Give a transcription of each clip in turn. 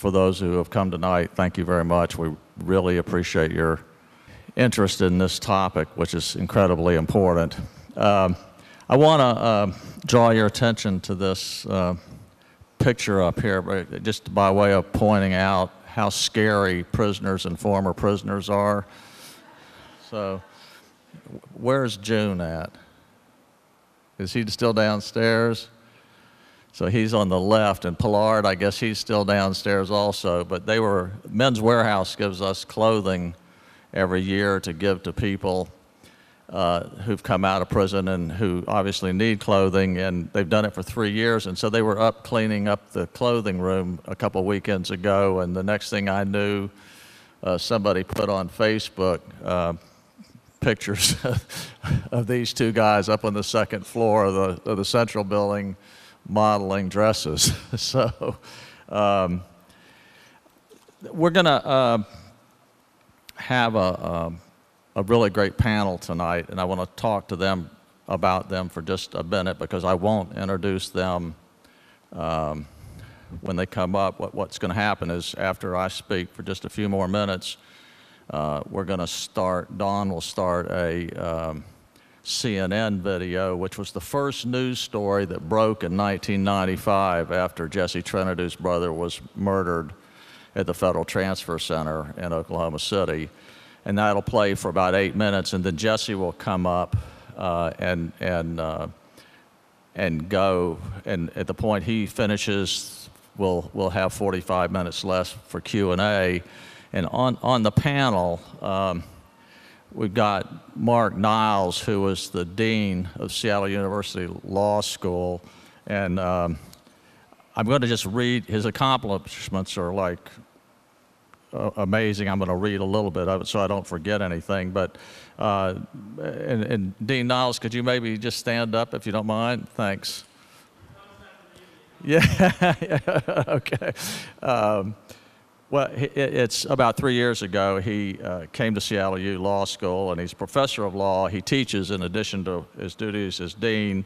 for those who have come tonight, thank you very much. We really appreciate your interest in this topic, which is incredibly important. Um, I want to uh, draw your attention to this uh, picture up here, just by way of pointing out how scary prisoners and former prisoners are. So, where's June at? Is he still downstairs? So he's on the left, and Pillard, I guess he's still downstairs also. But they were, Men's Wearhouse gives us clothing every year to give to people uh, who've come out of prison and who obviously need clothing, and they've done it for three years. And so they were up cleaning up the clothing room a couple weekends ago, and the next thing I knew, uh, somebody put on Facebook uh, pictures of these two guys up on the second floor of the, of the central building modeling dresses. so um, we're going to uh, have a, a, um, a, really great panel tonight, and I want to talk to them about them for just a minute because I won't introduce them um, when they come up. What, what's going to happen is after I speak for just a few more minutes, uh, we're going to start, Don will start a um, CNN video, which was the first news story that broke in 1995 after Jesse Trentadue's brother was murdered at the Federal Transfer Center in Oklahoma City. And that'll play for about eight minutes, and then Jesse will come up uh, and, and, uh, and go. And at the point he finishes, we'll, we'll have 45 minutes left for Q&A. And on, on the panel, um, We've got Mark Niles, who was the dean of Seattle University Law School, and um, I'm going to just read his accomplishments are like uh, amazing. I'm going to read a little bit of it so I don't forget anything. But uh, and, and, Dean Niles, could you maybe just stand up if you don't mind? Thanks. Yeah. okay. Um, well, it's about three years ago. He uh, came to Seattle U Law School, and he's professor of law. He teaches in addition to his duties as dean,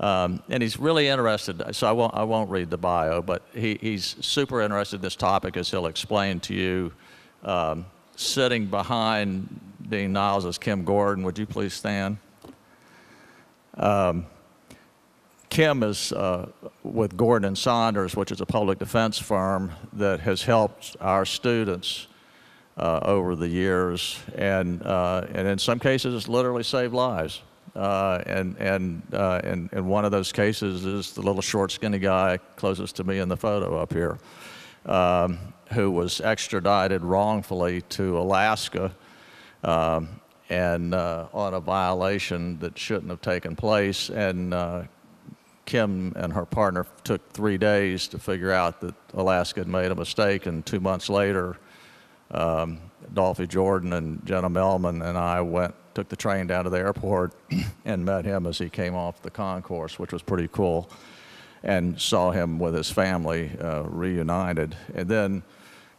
um, and he's really interested. So I won't, I won't read the bio, but he, he's super interested in this topic, as he'll explain to you. Um, sitting behind Dean Niles is Kim Gordon. Would you please stand? Um, Kim is uh, with Gordon Saunders, which is a public defense firm that has helped our students uh, over the years, and uh, and in some cases, literally saved lives. Uh, and and, uh, and and one of those cases is the little short, skinny guy closest to me in the photo up here, um, who was extradited wrongfully to Alaska. Um, and uh, on a violation that shouldn't have taken place, and Kim and her partner took three days to figure out that Alaska had made a mistake, and two months later, um, Dolphy Jordan and Jenna Melman and I went, took the train down to the airport and met him as he came off the concourse, which was pretty cool, and saw him with his family uh, reunited. And then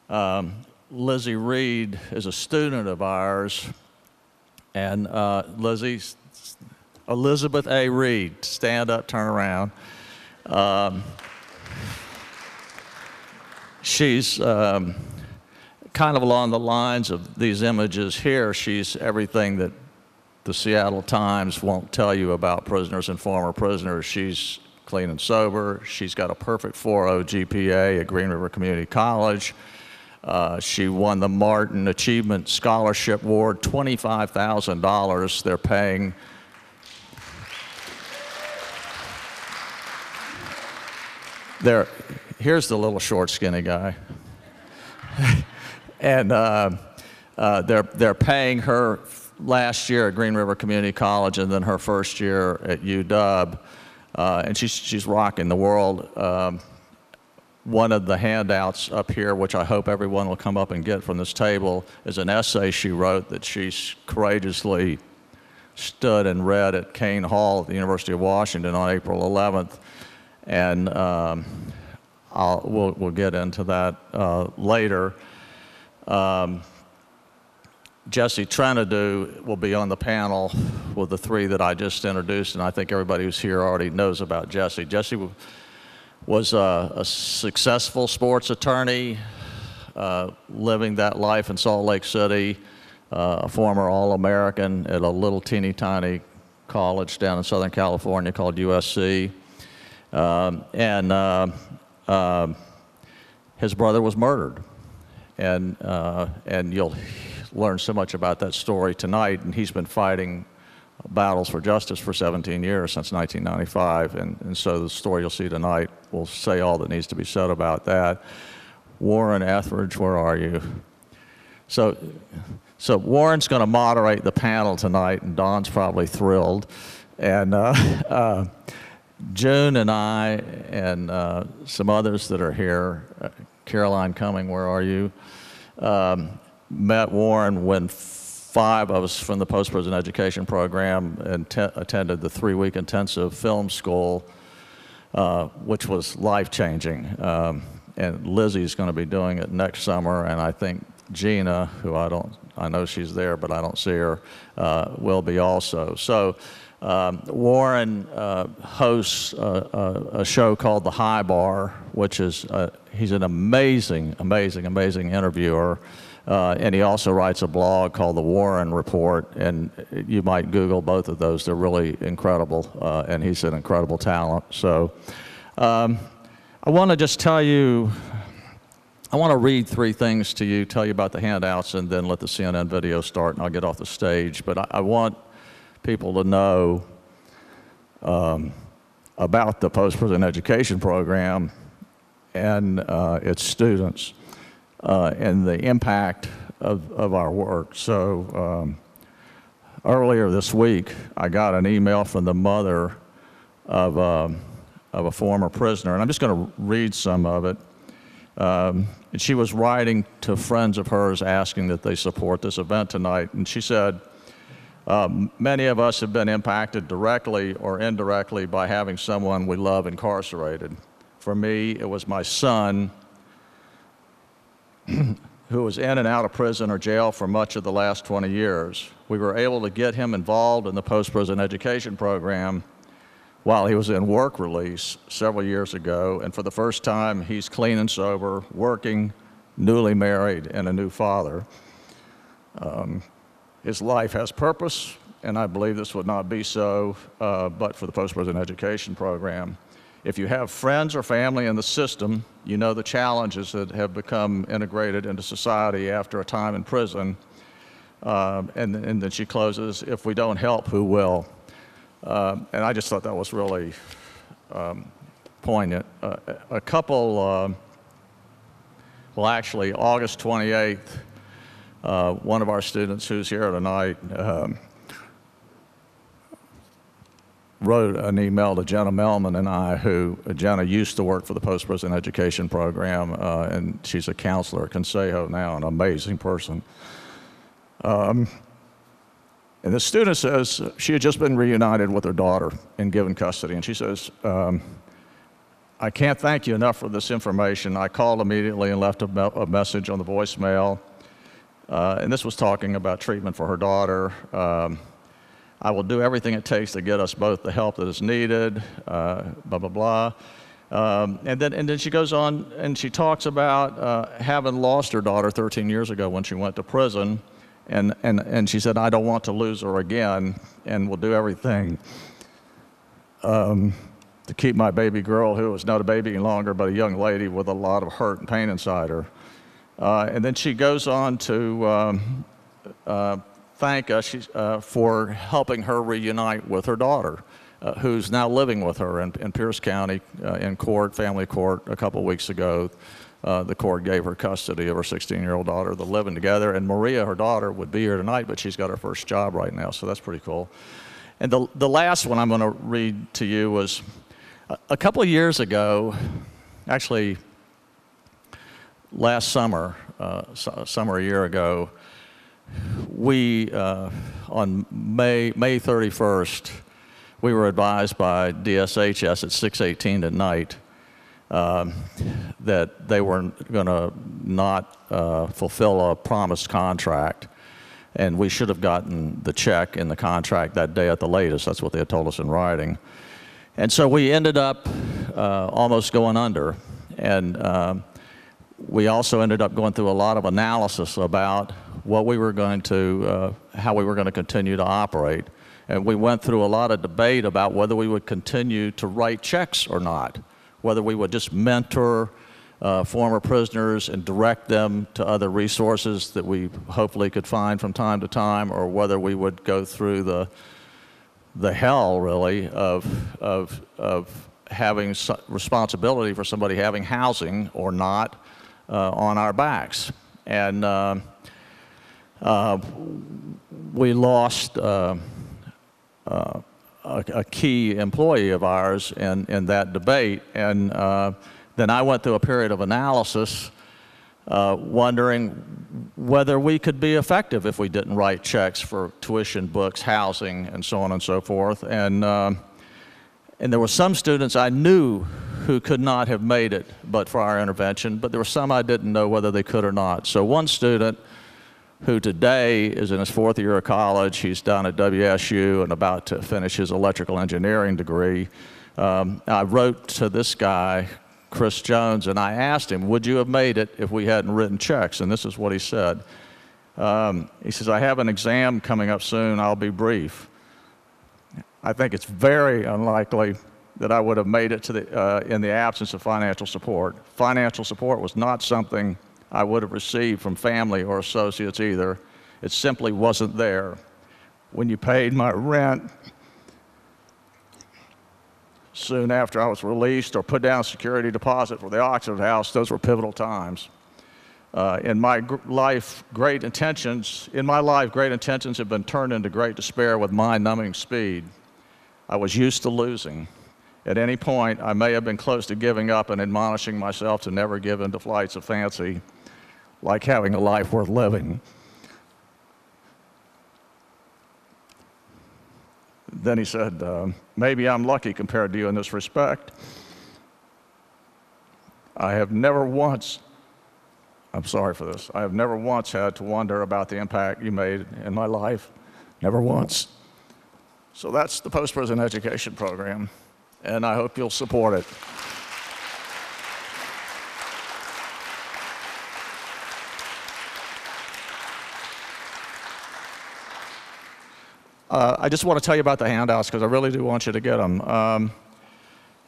um, Lizzie Reed is a student of ours, and uh, Lizzie Elizabeth A. Reed. Stand up, turn around. Um, she's um, kind of along the lines of these images here. She's everything that the Seattle Times won't tell you about prisoners and former prisoners. She's clean and sober. She's got a perfect 4.0 GPA at Green River Community College. Uh, she won the Martin Achievement Scholarship Award, $25,000 they're paying there, here's the little short, skinny guy. and uh, uh, they're, they're paying her last year at Green River Community College and then her first year at UW. Uh, and she's, she's rocking the world. Um, one of the handouts up here, which I hope everyone will come up and get from this table, is an essay she wrote that she courageously stood and read at Kane Hall at the University of Washington on April 11th and um, we'll, we'll get into that uh, later. Um, Jesse Trentadue will be on the panel with the three that I just introduced, and I think everybody who's here already knows about Jesse. Jesse was a, a successful sports attorney, uh, living that life in Salt Lake City, uh, a former All-American at a little teeny tiny college down in Southern California called USC. Um, and uh, uh, his brother was murdered. And, uh, and you'll learn so much about that story tonight. And he's been fighting battles for justice for 17 years since 1995. And, and so the story you'll see tonight will say all that needs to be said about that. Warren Etheridge, where are you? So, so Warren's going to moderate the panel tonight, and Don's probably thrilled. And uh, uh, June and I and uh, some others that are here, uh, Caroline Cumming, where are you? Um, met Warren when five of us from the post-prison education program attended the three-week intensive film school, uh, which was life-changing. Um, and Lizzie's going to be doing it next summer, and I think Gina, who I don't, I know she's there, but I don't see her, uh, will be also. So um, Warren uh, hosts a, a, a, show called The High Bar, which is, uh, he's an amazing, amazing, amazing interviewer. Uh, and he also writes a blog called The Warren Report, and you might Google both of those. They're really incredible, uh, and he's an incredible talent. So um, I want to just tell you, I want to read three things to you, tell you about the handouts, and then let the CNN video start, and I'll get off the stage. But I, I want people to know um, about the post-prison education program and uh, its students uh, and the impact of, of our work. So um, earlier this week, I got an email from the mother of, um, of a former prisoner, and I'm just going to read some of it. Um, and she was writing to friends of hers asking that they support this event tonight. And she said, um, many of us have been impacted directly or indirectly by having someone we love incarcerated. For me, it was my son who was in and out of prison or jail for much of the last 20 years. We were able to get him involved in the post-prison education program while he was in work release several years ago, and for the first time, he's clean and sober, working, newly married, and a new father. Um, his life has purpose, and I believe this would not be so uh, but for the post-prison education program. If you have friends or family in the system, you know the challenges that have become integrated into society after a time in prison. Uh, and, and then she closes, if we don't help, who will? Uh, and I just thought that was really um, poignant. Uh, a couple, uh, well, actually, August 28th, uh, one of our students who's here tonight um, wrote an email to Jenna Melman and I, who Jenna used to work for the post-prison education program, uh, and she's a counselor at Consejo now, an amazing person. Um, and the student says she had just been reunited with her daughter and given custody, and she says, um, I can't thank you enough for this information. I called immediately and left a, me a message on the voicemail, uh, and this was talking about treatment for her daughter. Um, I will do everything it takes to get us both the help that is needed, uh, blah, blah, blah. Um, and, then, and then she goes on and she talks about uh, having lost her daughter 13 years ago when she went to prison. And, and, and she said, I don't want to lose her again, and will do everything um, to keep my baby girl, who is not a baby any longer, but a young lady with a lot of hurt and pain inside her. Uh, and then she goes on to um, uh, thank us uh, for helping her reunite with her daughter, uh, who's now living with her in, in Pierce County uh, in court, family court, a couple weeks ago. Uh, the court gave her custody of her 16-year-old daughter. They're living together, and Maria, her daughter, would be here tonight, but she's got her first job right now, so that's pretty cool. And the, the last one I'm going to read to you was a, a couple of years ago, actually last summer, uh, summer a year ago, we, uh, on May, May 31st, we were advised by DSHS at 618 at night um, that they were going to not uh, fulfill a promised contract. And we should have gotten the check in the contract that day at the latest. That's what they had told us in writing. And so we ended up uh, almost going under. And um, we also ended up going through a lot of analysis about what we were going to, uh, how we were going to continue to operate. And we went through a lot of debate about whether we would continue to write checks or not, whether we would just mentor uh, former prisoners and direct them to other resources that we hopefully could find from time to time, or whether we would go through the the hell really of of of having responsibility for somebody having housing or not on our backs. And uh, uh, we lost uh, uh, a, key employee of ours in, in that debate. And uh, then I went through a period of analysis uh, wondering whether we could be effective if we didn't write checks for tuition, books, housing, and so on and so forth. And, um, and there were some students I knew who could not have made it but for our intervention, but there were some I didn't know whether they could or not. So one student who today is in his fourth year of college, he's down at WSU and about to finish his electrical engineering degree. Um, I wrote to this guy, Chris Jones, and I asked him, Would you have made it if we hadn't written checks? And this is what he said. Um, he says, I have an exam coming up soon, I'll be brief. I think it's very unlikely that I would have made it to the, uh, in the absence of financial support. Financial support was not something I would have received from family or associates either. It simply wasn't there. When you paid my rent soon after I was released or put down security deposit for the Oxford House, those were pivotal times. Uh, in my gr- life, great intentions, in my life, great intentions have been turned into great despair with mind numbing speed. I was used to losing. At any point, I may have been close to giving up and admonishing myself to never give in to flights of fancy, like having a life worth living. Then he said, uh, Maybe I'm lucky compared to you in this respect. I have never once, I'm sorry for this, I have never once had to wonder about the impact you made in my life. Never once. So that's the post prison education program, and I hope you'll support it. Uh, I just want to tell you about the handouts because I really do want you to get them. Um,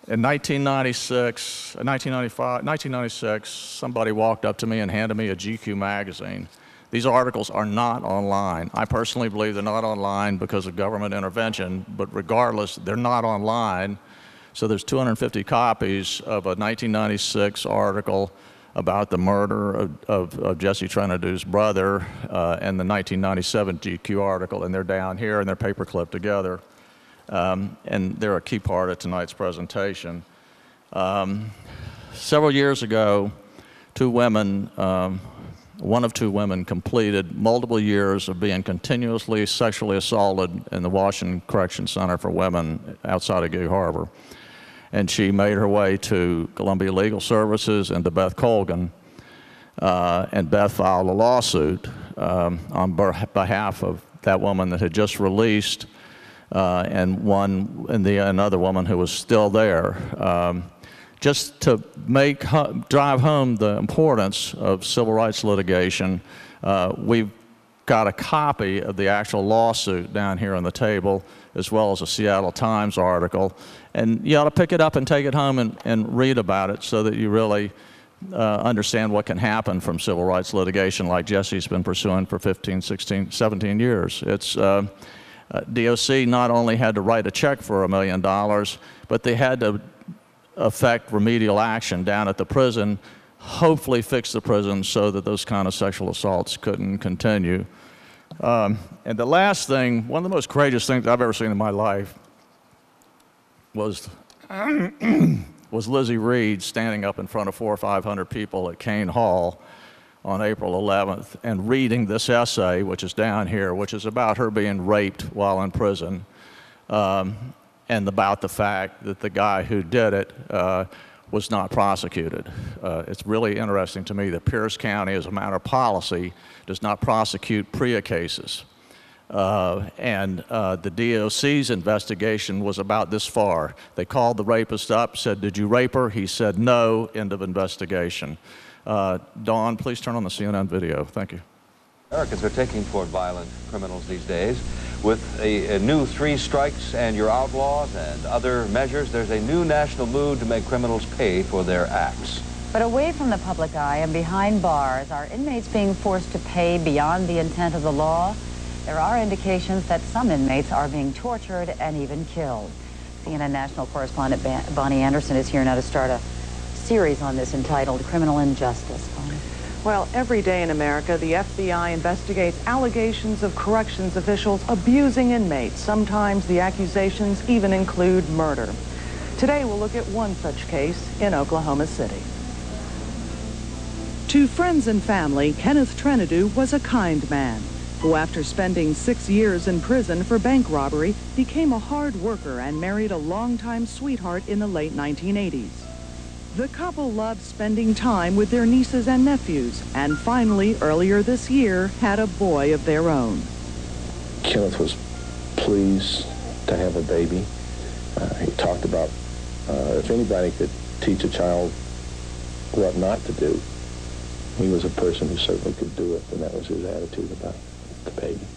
in 1996, 1995, 1996, somebody walked up to me and handed me a GQ magazine. These articles are not online. I personally believe they're not online because of government intervention, but regardless, they're not online. So there's 250 copies of a 1996 article about the murder of, of, of Jesse Trentadue's brother uh, and the 1997 GQ article, and they're down here and they're paper clipped together. Um, and they're a key part of tonight's presentation. Um, several years ago, two women, um, one of two women, completed multiple years of being continuously sexually assaulted in the Washington Correction Center for Women outside of Gig Harbor and she made her way to Columbia Legal Services and to Beth Colgan. Uh, and Beth filed a lawsuit um, on behalf of that woman that had just released uh, and one and the another woman who was still there, um, just to make drive home the importance of civil rights litigation. Uh, we've got a copy of the actual lawsuit down here on the table, as well as a Seattle Times article. And you ought to pick it up and take it home and, and read about it so that you really uh, understand what can happen from civil rights litigation like Jesse's been pursuing for 15, 16, 17 years. It's, uh, uh, DOC not only had to write a check for a million dollars, but they had to affect remedial action down at the prison, hopefully fix the prison so that those kind of sexual assaults couldn't continue. Um, and the last thing, one of the most courageous things I've ever seen in my life was, was Lizzie Reed standing up in front of four or 500 people at Kane Hall on April 11th and reading this essay, which is down here, which is about her being raped while in prison, um, and about the fact that the guy who did it uh, was not prosecuted. Uh, it's really interesting to me that Pierce County, as a matter of policy, does not prosecute PREA cases. Uh, and uh, the DOC's investigation was about this far. They called the rapist up, said, Did you rape her? He said, No, end of investigation. Uh, Dawn, please turn on the CNN video. Thank you. Americans are taking toward violent criminals these days. With a, a, new three strikes and your outlaws and other measures, there's a new national mood to make criminals pay for their acts. But away from the public eye and behind bars, are inmates being forced to pay beyond the intent of the law? There are indications that some inmates are being tortured and even killed. CNN national correspondent Bonnie Anderson is here now to start a series on this entitled Criminal Injustice. Well, every day in America, the FBI investigates allegations of corrections officials abusing inmates. Sometimes the accusations even include murder. Today, we'll look at one such case in Oklahoma City. To friends and family, Kenneth Trentadue was a kind man who after spending six years in prison for bank robbery became a hard worker and married a longtime sweetheart in the late 1980s. The couple loved spending time with their nieces and nephews and finally earlier this year had a boy of their own. Kenneth was pleased to have a baby. Uh, he talked about uh, if anybody could teach a child what not to do, he was a person who certainly could do it, and that was his attitude about the baby.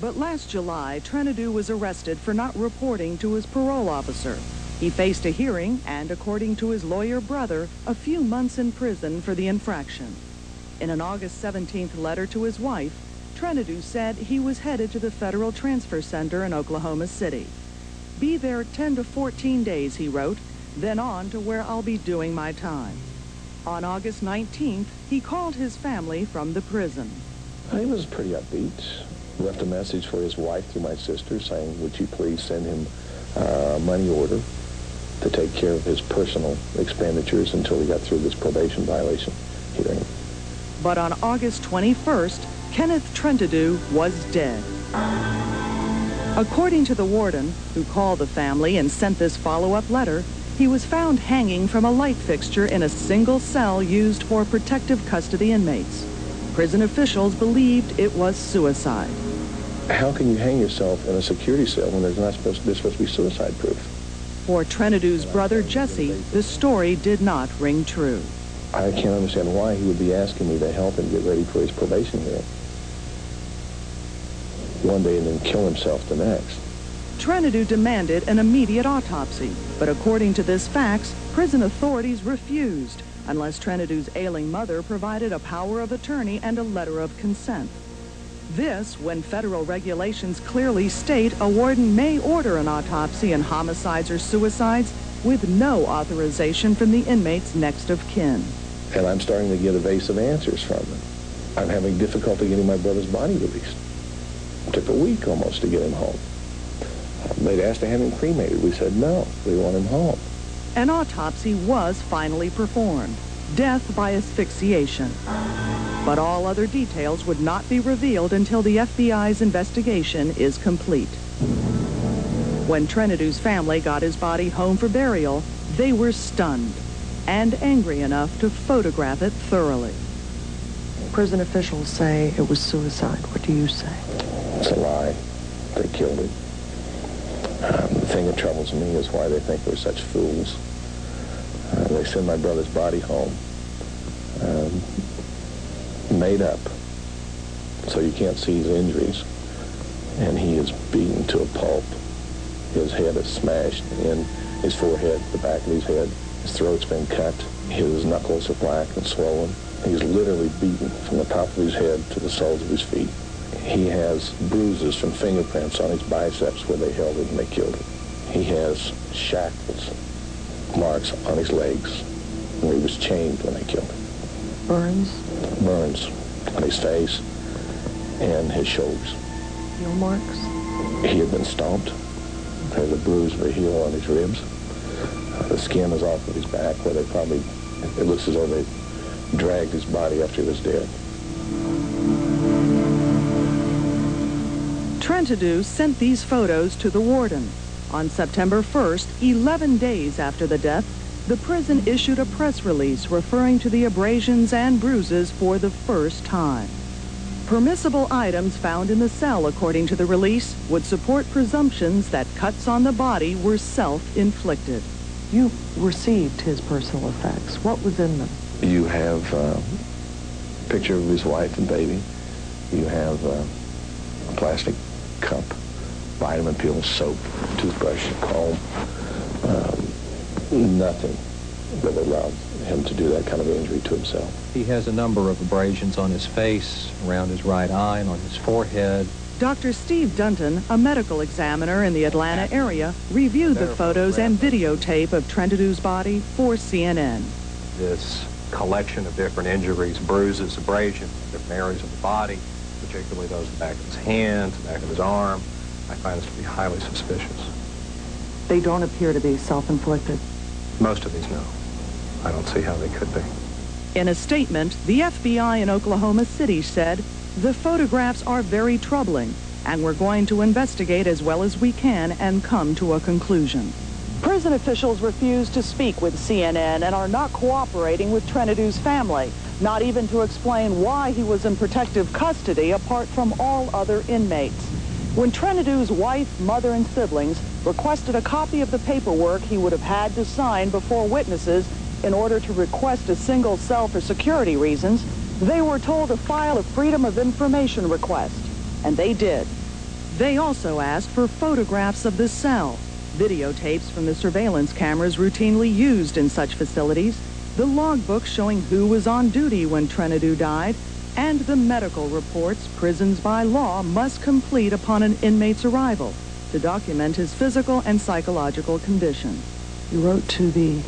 But last July, Trentadue was arrested for not reporting to his parole officer. He faced a hearing and, according to his lawyer brother, a few months in prison for the infraction. In an August 17th letter to his wife, Trentadue said he was headed to the Federal Transfer Center in Oklahoma City. Be there 10 to 14 days, he wrote, then on to where I'll be doing my time. On August 19th, he called his family from the prison. He was pretty upbeat. Left a message for his wife through my sister saying, would you please send him uh, a money order to take care of his personal expenditures until he got through this probation violation hearing. But on August 21st, Kenneth Trentadue was dead. According to the warden, who called the family and sent this follow-up letter, he was found hanging from a light fixture in a single cell used for protective custody inmates. Prison officials believed it was suicide. How can you hang yourself in a security cell when there's not supposed to, supposed to be suicide proof? For Trentadue's brother Jesse, the story did not ring true. I can't understand why he would be asking me to help him get ready for his probation hearing. One day and then kill himself the next. Trentadue demanded an immediate autopsy, but according to this fax, prison authorities refused unless Trentadue's ailing mother provided a power of attorney and a letter of consent. This when federal regulations clearly state a warden may order an autopsy in homicides or suicides with no authorization from the inmate's next of kin. And I'm starting to get evasive answers from them. I'm having difficulty getting my brother's body released. It took a week almost to get him home. They'd asked to have him cremated. We said no, we want him home. An autopsy was finally performed, death by asphyxiation. But all other details would not be revealed until the FBI's investigation is complete. When Trentadue's family got his body home for burial, they were stunned and angry enough to photograph it thoroughly. Prison officials say it was suicide. What do you say? It's a lie. They killed him. Um, the thing that troubles me is why they think we're such fools. Uh, they send my brother's body home, um, made up, so you can't see his injuries. And he is beaten to a pulp. His head is smashed in, his forehead, the back of his head. His throat's been cut. His knuckles are black and swollen. He's literally beaten from the top of his head to the soles of his feet. He has bruises from fingerprints on his biceps where they held him and they killed him. He has shackles, marks on his legs where he was chained when they killed him. Burns? Burns on his face and his shoulders. Heel marks? He had been stomped. There's a bruise of a heel on his ribs. Uh, the skin is off of his back where they probably, it looks as though they dragged his body after he was dead. Trentadue sent these photos to the warden. On September 1st, 11 days after the death, the prison issued a press release referring to the abrasions and bruises for the first time. Permissible items found in the cell, according to the release, would support presumptions that cuts on the body were self-inflicted. You received his personal effects. What was in them? You have uh, a picture of his wife and baby. You have uh, a plastic cup, vitamin pills, soap, toothbrush, comb. Um, nothing that would allow him to do that kind of injury to himself. He has a number of abrasions on his face, around his right eye, and on his forehead. Dr. Steve Dunton, a medical examiner in the Atlanta area, reviewed the photos and videotape of Trentadue's body for CNN. This collection of different injuries, bruises, abrasions, different areas of the body, particularly those in the back of his hand, the back of his arm, I find this to be highly suspicious. They don't appear to be self-inflicted. Most of these no. I don't see how they could be. In a statement, the FBI in Oklahoma City said, the photographs are very troubling, and we're going to investigate as well as we can and come to a conclusion. Prison officials refuse to speak with CNN and are not cooperating with Trentadue's family, not even to explain why he was in protective custody apart from all other inmates. When Trentadue's wife, mother, and siblings requested a copy of the paperwork he would have had to sign before witnesses in order to request a single cell for security reasons, they were told to file a Freedom of Information request, and they did. They also asked for photographs of the cell, videotapes from the surveillance cameras routinely used in such facilities, the logbook showing who was on duty when Trenadue died, and the medical reports prisons by law must complete upon an inmate's arrival to document his physical and psychological condition. You wrote to the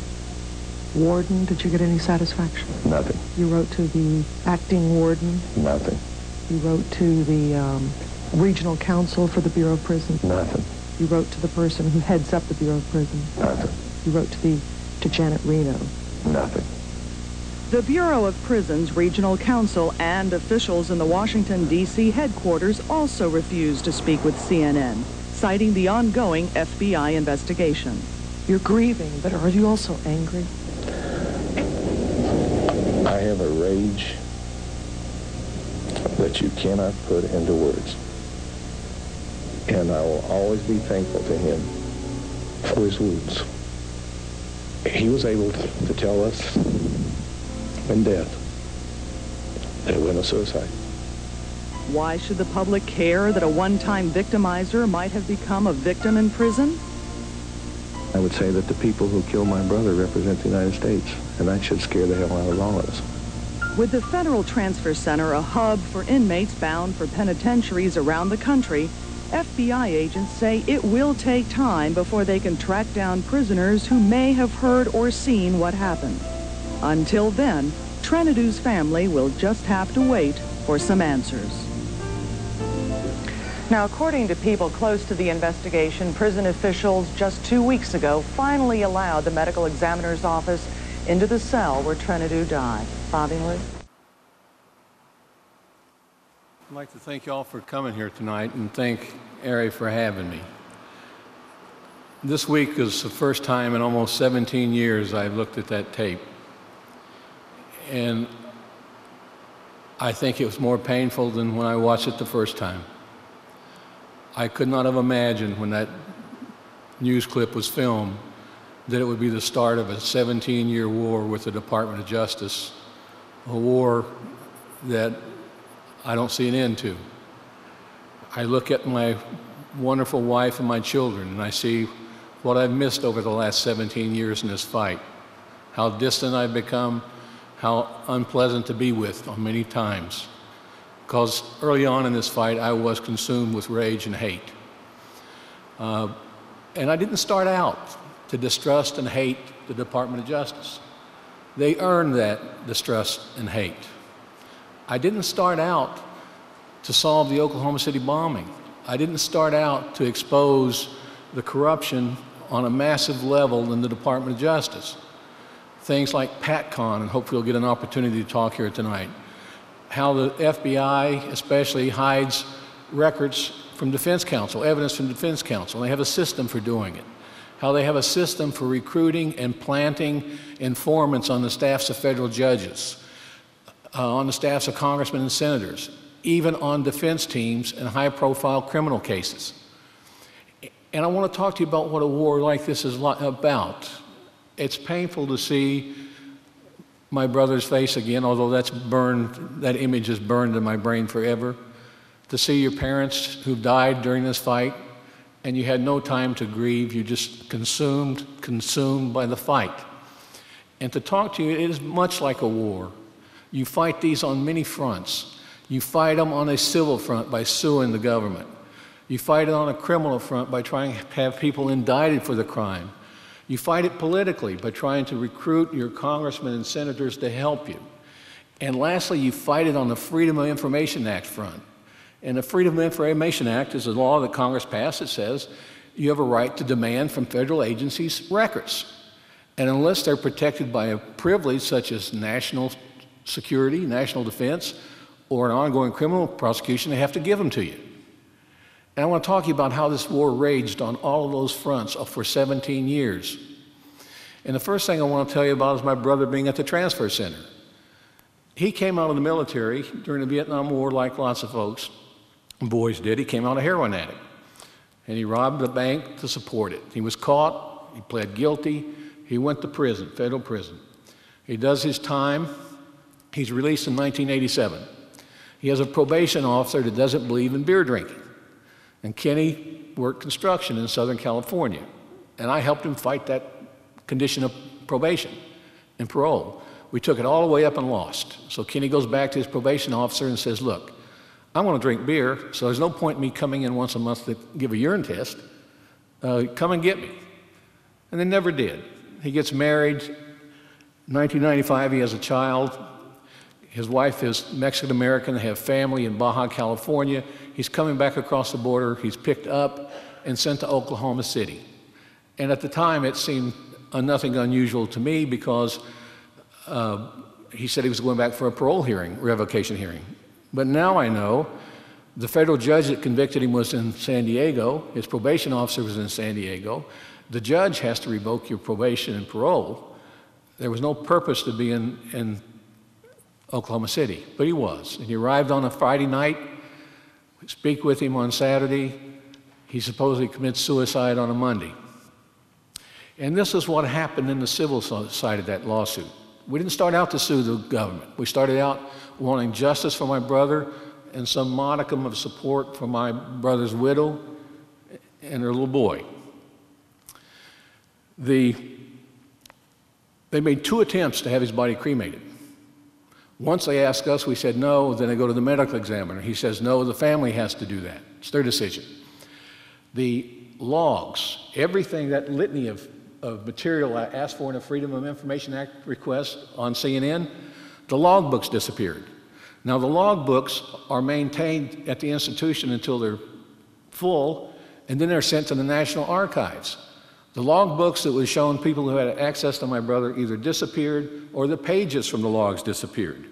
warden. Did you get any satisfaction? Nothing. You wrote to the acting warden. Nothing. You wrote to the um, regional counsel for the Bureau of Prisons. Nothing. You wrote to the person who heads up the Bureau of Prisons. Nothing. You wrote to the to Janet Reno. Nothing. The Bureau of Prisons Regional Counsel and officials in the Washington, D.C. headquarters also refused to speak with CNN, citing the ongoing FBI investigation. You're grieving, but are you also angry? I have a rage that you cannot put into words. And I will always be thankful to him for his wounds. He was able to tell us in death that it went a suicide. Why should the public care that a one-time victimizer might have become a victim in prison? I would say that the people who killed my brother represent the United States, and that should scare the hell out of all of us. With the Federal Transfer Center a hub for inmates bound for penitentiaries around the country, FBI agents say it will take time before they can track down prisoners who may have heard or seen what happened. Until then, Trentadue's family will just have to wait for some answers. Now, according to people close to the investigation, prison officials just two weeks ago finally allowed the medical examiner's office into the cell where Trenadue died. Bobby Lee? I'd like to thank you all for coming here tonight and thank Ari for having me. This week is the first time in almost 17 years I've looked at that tape. And I think it was more painful than when I watched it the first time. I could not have imagined when that news clip was filmed that it would be the start of a 17 year war with the Department of Justice, a war that I don't see an end to. I look at my wonderful wife and my children, and I see what I've missed over the last 17 years in this fight, how distant I've become, how unpleasant to be with on many times. Because early on in this fight, I was consumed with rage and hate. Uh, and I didn't start out to distrust and hate the Department of Justice. They earned that distrust and hate. I didn't start out to solve the Oklahoma City bombing. I didn't start out to expose the corruption on a massive level in the Department of Justice. Things like PatCon, and hopefully we'll get an opportunity to talk here tonight. How the FBI, especially, hides records from Defense Counsel, evidence from Defense Counsel. They have a system for doing it. How they have a system for recruiting and planting informants on the staffs of federal judges uh, on the staffs of congressmen and senators, even on defense teams in high profile criminal cases. And I want to talk to you about what a war like this is about. It's painful to see my brother's face again, although that's burned, that image is burned in my brain forever. To see your parents who died during this fight, and you had no time to grieve, you just consumed, consumed by the fight. And to talk to you, it is much like a war. You fight these on many fronts. You fight them on a civil front by suing the government. You fight it on a criminal front by trying to have people indicted for the crime. You fight it politically by trying to recruit your congressmen and senators to help you. And lastly, you fight it on the Freedom of Information Act front. And the Freedom of Information Act is a law that Congress passed that says you have a right to demand from federal agencies records. And unless they're protected by a privilege such as national security, national defense, or an ongoing criminal prosecution, they have to give them to you. And I want to talk to you about how this war raged on all of those fronts for 17 years. And the first thing I want to tell you about is my brother being at the transfer center. He came out of the military during the Vietnam War, like lots of folks, boys did. He came out a heroin addict. And he robbed the bank to support it. He was caught, he pled guilty, he went to prison, federal prison. He does his time, he's released in 1987. He has a probation officer that doesn't believe in beer drinking. And Kenny worked construction in Southern California. And I helped him fight that condition of probation and parole. We took it all the way up and lost. So Kenny goes back to his probation officer and says, Look, I want to drink beer, so there's no point in me coming in once a month to give a urine test. Uh, come and get me. And they never did. He gets married. In 1995, he has a child. His wife is Mexican American. They have family in Baja, California. He's coming back across the border. He's picked up and sent to Oklahoma City. And at the time, it seemed nothing unusual to me because uh, he said he was going back for a parole hearing, revocation hearing. But now I know the federal judge that convicted him was in San Diego, his probation officer was in San Diego. The judge has to revoke your probation and parole. There was no purpose to be in, in Oklahoma City, but he was. And he arrived on a Friday night speak with him on Saturday. He supposedly commits suicide on a Monday. And this is what happened in the civil side of that lawsuit. We didn't start out to sue the government. We started out wanting justice for my brother and some modicum of support for my brother's widow and her little boy. The, they made two attempts to have his body cremated. Once they asked us, we said no. Then they go to the medical examiner. He says no, the family has to do that. It's their decision. The logs, everything, that litany of, of material I asked for in a Freedom of Information Act request on CNN, the log books disappeared. Now, the log books are maintained at the institution until they're full, and then they're sent to the National Archives. The log books that was shown people who had access to my brother either disappeared or the pages from the logs disappeared.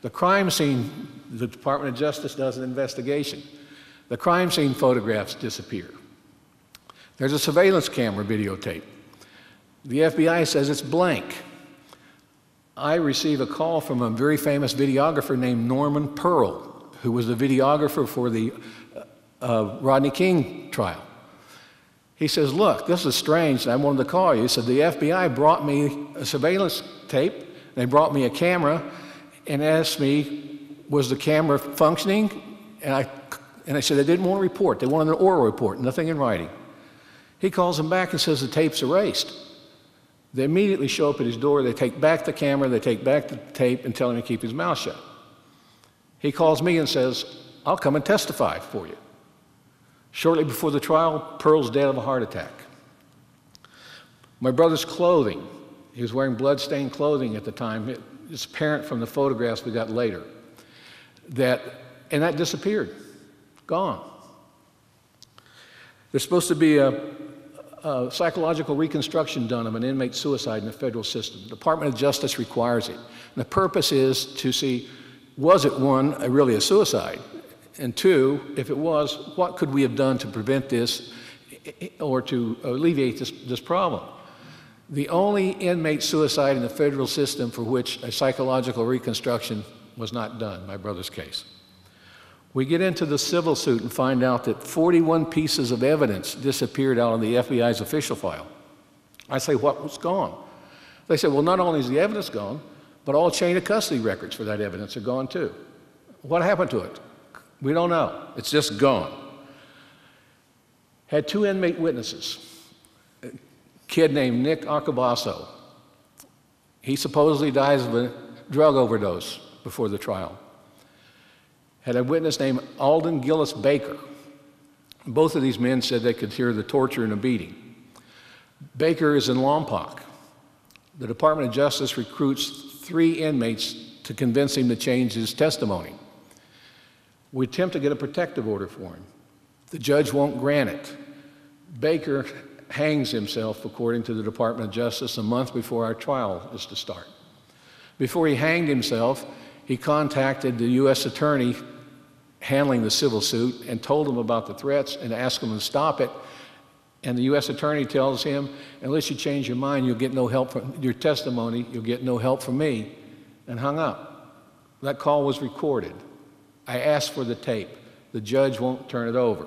The crime scene, the Department of Justice does an investigation. The crime scene photographs disappear. There's a surveillance camera videotape. The FBI says it's blank. I receive a call from a very famous videographer named Norman Pearl, who was the videographer for the uh, Rodney King trial. He says, Look, this is strange. I wanted to call you. He said, The FBI brought me a surveillance tape. They brought me a camera and asked me, Was the camera functioning? And I, and I said, They didn't want a report. They wanted an oral report, nothing in writing. He calls them back and says, The tape's erased. They immediately show up at his door. They take back the camera, they take back the tape, and tell him to keep his mouth shut. He calls me and says, I'll come and testify for you. Shortly before the trial, Pearl's dead of a heart attack. My brother's clothing, he was wearing blood-stained clothing at the time. It, it's apparent from the photographs we got later. That, and that disappeared, gone. There's supposed to be a, a psychological reconstruction done of an inmate suicide in the federal system. The Department of Justice requires it. And the purpose is to see was it one, really a suicide? And two, if it was, what could we have done to prevent this or to alleviate this, this problem? The only inmate suicide in the federal system for which a psychological reconstruction was not done, my brother's case. We get into the civil suit and find out that 41 pieces of evidence disappeared out of the FBI's official file. I say, what was gone? They said, well, not only is the evidence gone, But all chain of custody records for that evidence are gone too. What happened to it? We don't know. It's just gone. Had two inmate witnesses. A kid named Nick Arcabasso. He supposedly dies of a drug overdose before the trial. Had a witness named Alden Gillis Baker. Both of these men said they could hear the torture and the beating. Baker is in Lompoc. The Department of Justice recruits three inmates to convince him to change his testimony. We attempt to get a protective order for him. The judge won't grant it. Baker hangs himself, according to the Department of Justice, a month before our trial is to start. Before he hanged himself, he contacted the U.S. Attorney handling the civil suit and told him about the threats and asked him to stop it. And the U.S. Attorney tells him, unless you change your mind, you'll get no help from your testimony, you'll get no help from me, and hung up. That call was recorded. I asked for the tape. The judge won't turn it over.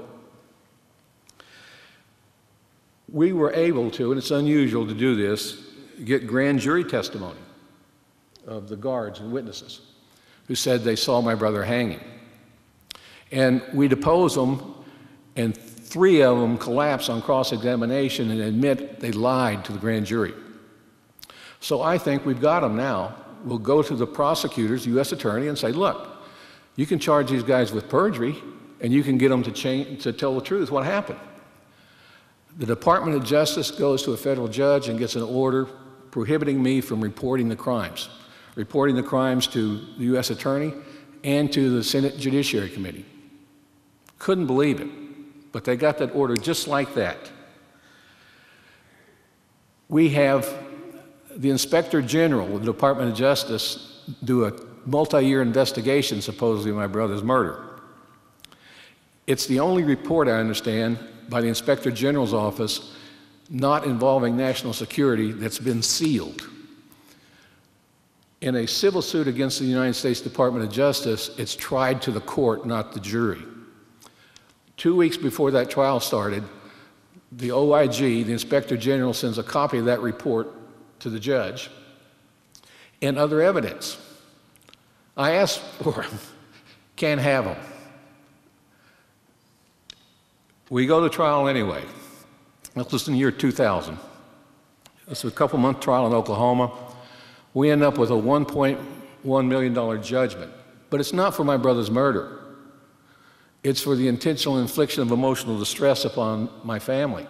We were able to, and it's unusual to do this, get grand jury testimony of the guards and witnesses who said they saw my brother hanging. And we depose them, and three of them collapse on cross examination and admit they lied to the grand jury. So I think we've got them now. We'll go to the prosecutors, U.S. Attorney, and say, look, you can charge these guys with perjury, and you can get them to, change, to tell the truth what happened. The Department of Justice goes to a federal judge and gets an order prohibiting me from reporting the crimes, reporting the crimes to the U.S. Attorney and to the Senate Judiciary Committee. Couldn't believe it, but they got that order just like that. We have the Inspector General of the Department of Justice do a multi year investigation, supposedly, my brother's murder. It's the only report I understand by the Inspector General's office not involving national security that's been sealed. In a civil suit against the United States Department of Justice, it's tried to the court, not the jury. Two weeks before that trial started, the OIG, the Inspector General, sends a copy of that report to the judge and other evidence. I asked for them, can't have them. We go to trial anyway. Was in the year 2000. This was a couple month trial in Oklahoma. We end up with a $1.1 million judgment. But it's not for my brother's murder. It's for the intentional infliction of emotional distress upon my family.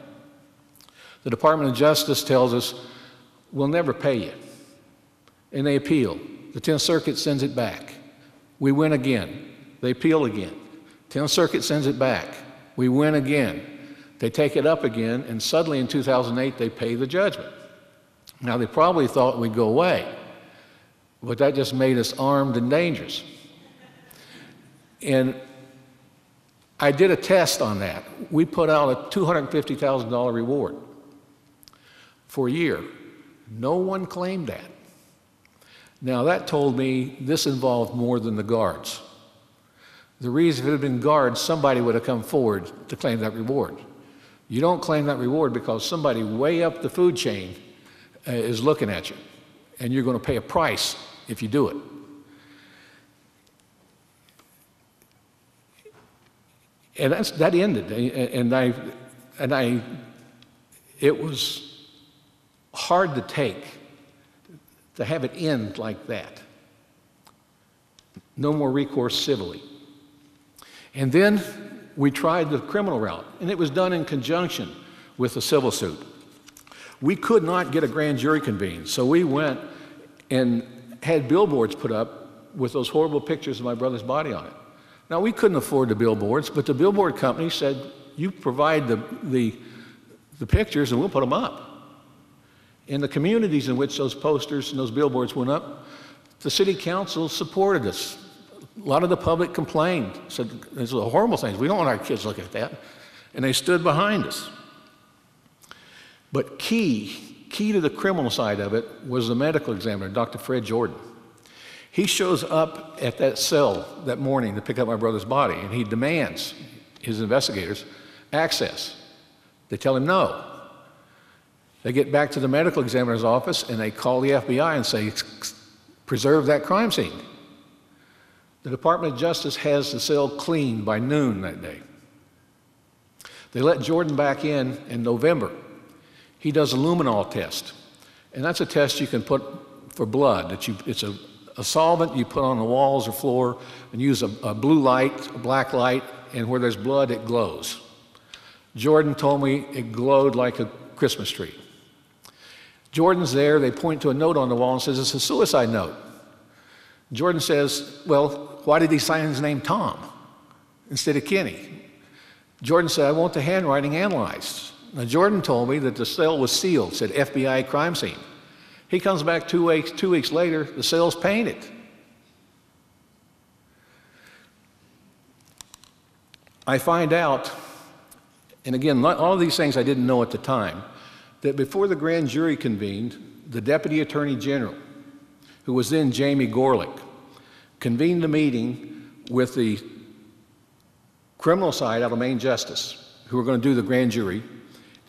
The Department of Justice tells us, we'll never pay you. And they appeal. The 10th Circuit sends it back. We win again. They appeal again. 10th Circuit sends it back. We win again. They take it up again, and suddenly in 2008, they pay the judgment. Now, they probably thought we'd go away, but that just made us armed and dangerous. And I did a test on that. We put out a $250,000 reward for a year. No one claimed that. Now, that told me this involved more than the guards. The reason if it had been guards, somebody would have come forward to claim that reward. You don't claim that reward because somebody way up the food chain uh, is looking at you, and you're going to pay a price if you do it. And that's, that ended, and I, and I, it was hard to take to have it end like that. No more recourse civilly. And then we tried the criminal route, and it was done in conjunction with the civil suit. We could not get a grand jury convened, so we went and had billboards put up with those horrible pictures of my brother's body on it. Now, we couldn't afford the billboards, but the billboard company said, You provide the, the, the pictures and we'll put them up. In the communities in which those posters and those billboards went up, the city council supported us. A lot of the public complained, said, These are horrible things. We don't want our kids looking at that. And they stood behind us. But key, key to the criminal side of it was the medical examiner, Dr. Fred Jordan. He shows up at that cell that morning to pick up my brother's body, and he demands his investigators access. They tell him no. They get back to the medical examiner's office and they call the FBI and say, preserve that crime scene. The Department of Justice has the cell cleaned by noon that day. They let Jordan back in in November. He does a luminol test, and that's a test you can put for blood. That you, it's a, a solvent you put on the walls or floor and use a, a blue light, a black light, and where there's blood, it glows. Jordan told me it glowed like a Christmas tree. Jordan's there, they point to a note on the wall and says it's a suicide note. Jordan says, Well, why did he sign his name Tom instead of Kenny? Jordan said, I want the handwriting analyzed. Now, Jordan told me that the cell was sealed, said FBI crime scene. He comes back two weeks, two weeks later, the cell's painted. I find out, and again, all of these things I didn't know at the time, that before the grand jury convened, the Deputy Attorney General, who was then Jamie Gorelick, convened a meeting with the criminal side out of Main Justice, who were going to do the grand jury,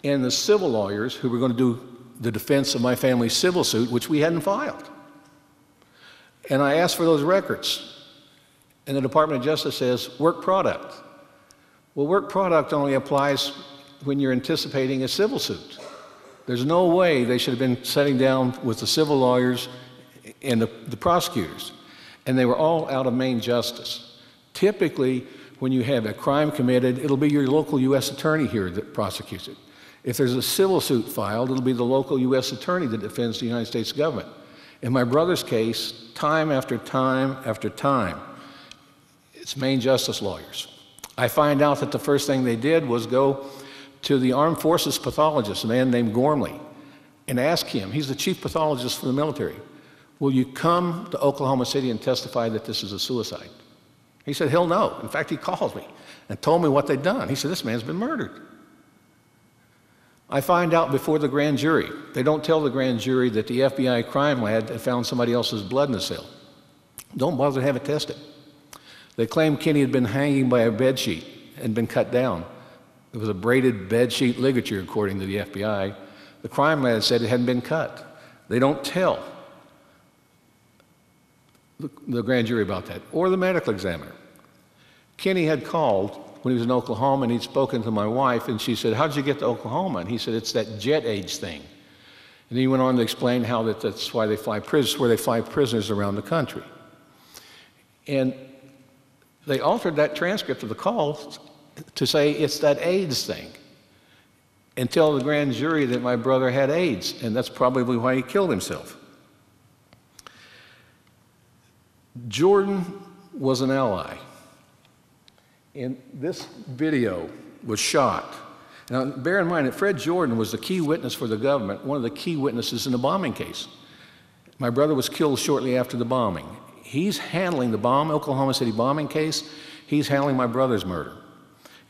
and the civil lawyers who were going to do the defense of my family's civil suit, which we hadn't filed. And I asked for those records. And the Department of Justice says, work product. Well, work product only applies when you're anticipating a civil suit. There's no way they should have been sitting down with the civil lawyers and the, the prosecutors. And they were all out of Main Justice. Typically, when you have a crime committed, it'll be your local U.S. attorney here that prosecutes it. If there's a civil suit filed, it'll be the local U.S. attorney that defends the United States government. In my brother's case, time after time after time, it's Main Justice lawyers. I find out that the first thing they did was go to the Armed Forces pathologist, a man named Gormley, and ask him, he's the chief pathologist for the military, will you come to Oklahoma City and testify that this is a suicide? He said, hell no. In fact, he called me and told me what they'd done. He said, this man's been murdered. I find out before the grand jury. They don't tell the grand jury that the FBI crime lab had found somebody else's blood in the cell. Don't bother to have it tested. They claim Kenny had been hanging by a bed sheet and been cut down. It was a braided bed sheet ligature, according to the FBI. The crime lab said it hadn't been cut. They don't tell the, grand jury about that, or the medical examiner. Kenny had called when he was in Oklahoma and he'd spoken to my wife, and she said, How'd you get to Oklahoma? And he said, It's that jet age thing. And he went on to explain how that, that's why they fly prisoners, where they fly prisoners around the country. And they altered that transcript of the call to say it's that AIDS thing and tell the grand jury that my brother had AIDS, and that's probably why he killed himself. Jordan was an ally. And this video was shot. Now, bear in mind that Fred Jordan was the key witness for the government, one of the key witnesses in the bombing case. My brother was killed shortly after the bombing. He's handling the bomb, Oklahoma City bombing case. He's handling my brother's murder.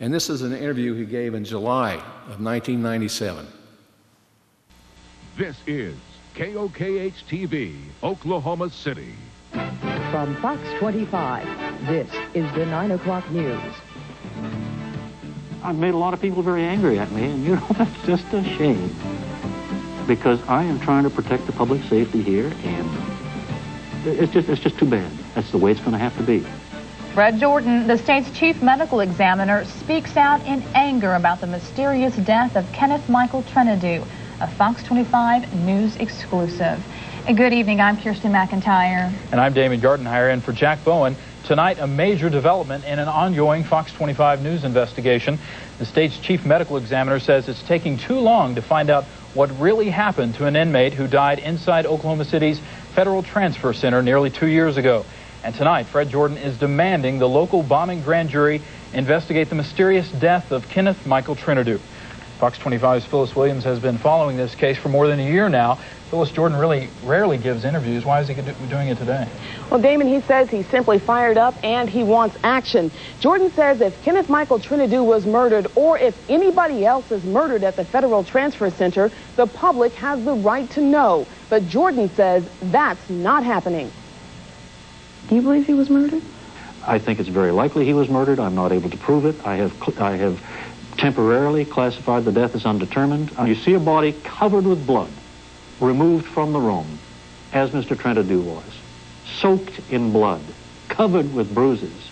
And this is an interview he gave in July of 1997. This is KOKH TV, Oklahoma City. From Fox 25, this is the 9 o'clock news. I've made a lot of people very angry at me, and you know, that's just a shame. Because I am trying to protect the public safety here, and it's just, it's just too bad. That's the way it's going to have to be. Fred Jordan, the state's chief medical examiner, speaks out in anger about the mysterious death of Kenneth Michael Trentadue, a Fox 25 News exclusive. Good evening, I'm Kirsten McIntyre. And I'm Damon Gardenhire, and for Jack Bowen, tonight a major development in an ongoing Fox 25 News investigation. The state's chief medical examiner says it's taking too long to find out what really happened to an inmate who died inside Oklahoma City's Federal Transfer Center nearly two years ago. And tonight, Fred Jordan is demanding the local bombing grand jury investigate the mysterious death of Kenneth Michael Trentadue. Fox 25's Phyllis Williams has been following this case for more than a year now. Phyllis Jordan really rarely gives interviews. Why is he doing it today? Well, Damon, he says he's simply fired up and he wants action. Jordan says if Kenneth Michael Trentadue was murdered or if anybody else is murdered at the Federal Transfer Center, the public has the right to know. But Jordan says that's not happening. Do you believe he was murdered? I think it's very likely he was murdered. I'm not able to prove it. I have, I have temporarily classified the death as undetermined. You see a body covered with blood, removed from the room, as Mr. Trentadue was. soaked in blood, covered with bruises,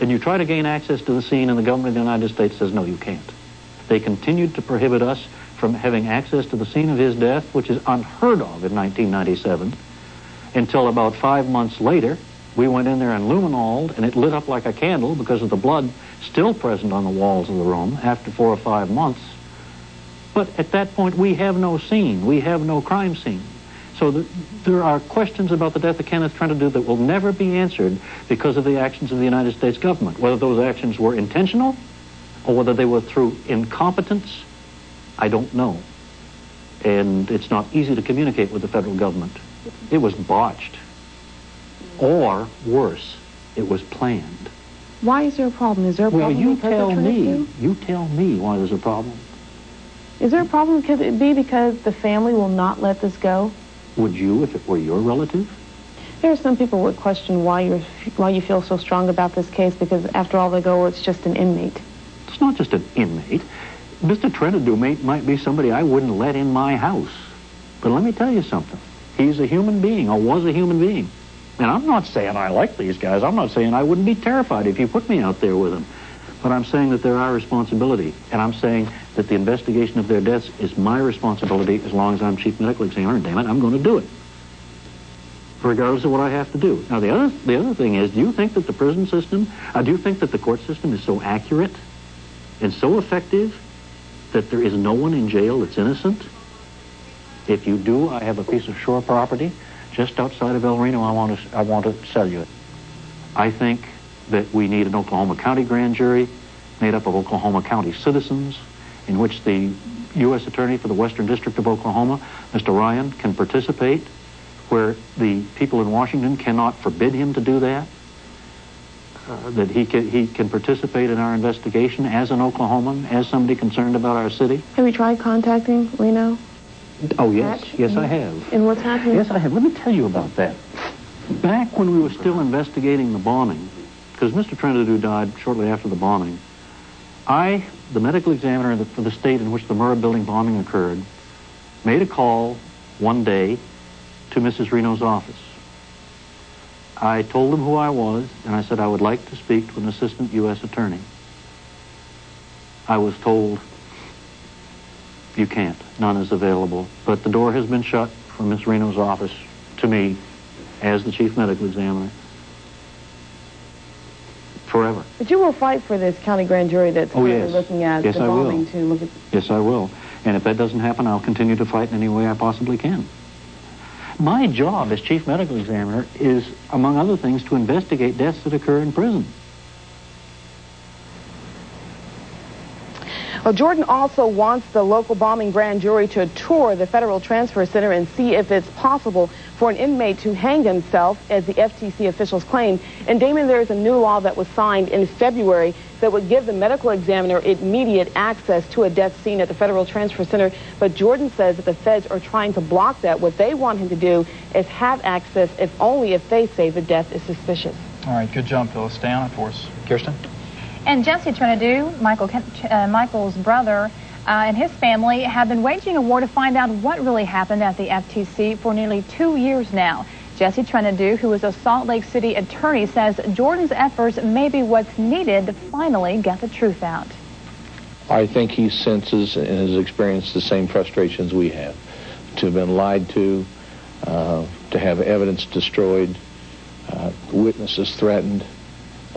and you try to gain access to the scene and the government of the United States says, no, you can't. They continued to prohibit us from having access to the scene of his death, which is unheard of in 1997, until about five months later, we went in there and luminoled, and it lit up like a candle because of the blood still present on the walls of the room after four or five months. But at that point, we have no scene. We have no crime scene. So the, there are questions about the death of Kenneth Trentadue that will never be answered because of the actions of the United States government. Whether those actions were intentional or whether they were through incompetence, I don't know. And it's not easy to communicate with the federal government. It was botched. Or worse, it was planned. Why is there a problem? Is there a Well, problem you tell me. You tell me why there's a problem. Is there a problem? Could it be because the family will not let this go? Would you if it were your relative? There are some people who would question why you're why you feel so strong about this case because after all they go, it's just an inmate. It's not just an inmate. Mr. Trentadue might be somebody I wouldn't let in my house. But let me tell you something. He's a human being, or was a human being. And I'm not saying I like these guys. I'm not saying I wouldn't be terrified if you put me out there with them. But I'm saying that they're our responsibility. And I'm saying that the investigation of their deaths is my responsibility as long as I'm chief medical examiner. Damn it, I'm going to do it. Regardless of what I have to do. Now, the other, the other thing is, do you think that the prison system, uh, do you think that the court system is so accurate and so effective that there is no one in jail that's innocent? If you do, I have a piece of shore property just outside of El Reno. I want to, I want to sell you it. I think that we need an Oklahoma County grand jury made up of Oklahoma County citizens in which the U.S. Attorney for the Western District of Oklahoma, Mr. Ryan, can participate where the people in Washington cannot forbid him to do that, uh, that he can, he can participate in our investigation as an Oklahoman, as somebody concerned about our city. Have you tried contacting Reno? Oh, yes. Patch? Yes, I have. And what's happening? Yes, I have. Let me tell you about that. Back when we were still investigating the bombing, because Mr. Trentadue died shortly after the bombing, I, the medical examiner for the state in which the Murrah building bombing occurred, made a call one day to Mrs. Reno's office. I told them who I was, and I said I would like to speak to an assistant U.S. attorney. I was told, you can't. None is available. But the door has been shut from Miss Reno's office to me as the chief medical examiner forever. But you will fight for this county grand jury that's Oh, currently yes. looking at Yes, the I will. bombing to look at Yes, I will. And if that doesn't happen, I'll continue to fight in any way I possibly can. My job as chief medical examiner is, among other things, to investigate deaths that occur in prison. Well, Jordan also wants the local bombing grand jury to tour the Federal Transfer Center and see if it's possible for an inmate to hang himself, as the FTC officials claim. And Damon, there is a new law that was signed in February that would give the medical examiner immediate access to a death scene at the Federal Transfer Center. But Jordan says that the feds are trying to block that. What they want him to do is have access, if only if they say the death is suspicious. All right, good job, Phyllis. Stay on it for us. Kirsten? And Jesse Trentadue, Michael, uh, Michael's brother, uh, and his family have been waging a war to find out what really happened at the FTC for nearly two years now. Jesse Trentadue, who is a Salt Lake City attorney, says Jordan's efforts may be what's needed to finally get the truth out. I think he senses and has experienced the same frustrations we have. To have been lied to, uh, to have evidence destroyed, uh, witnesses threatened,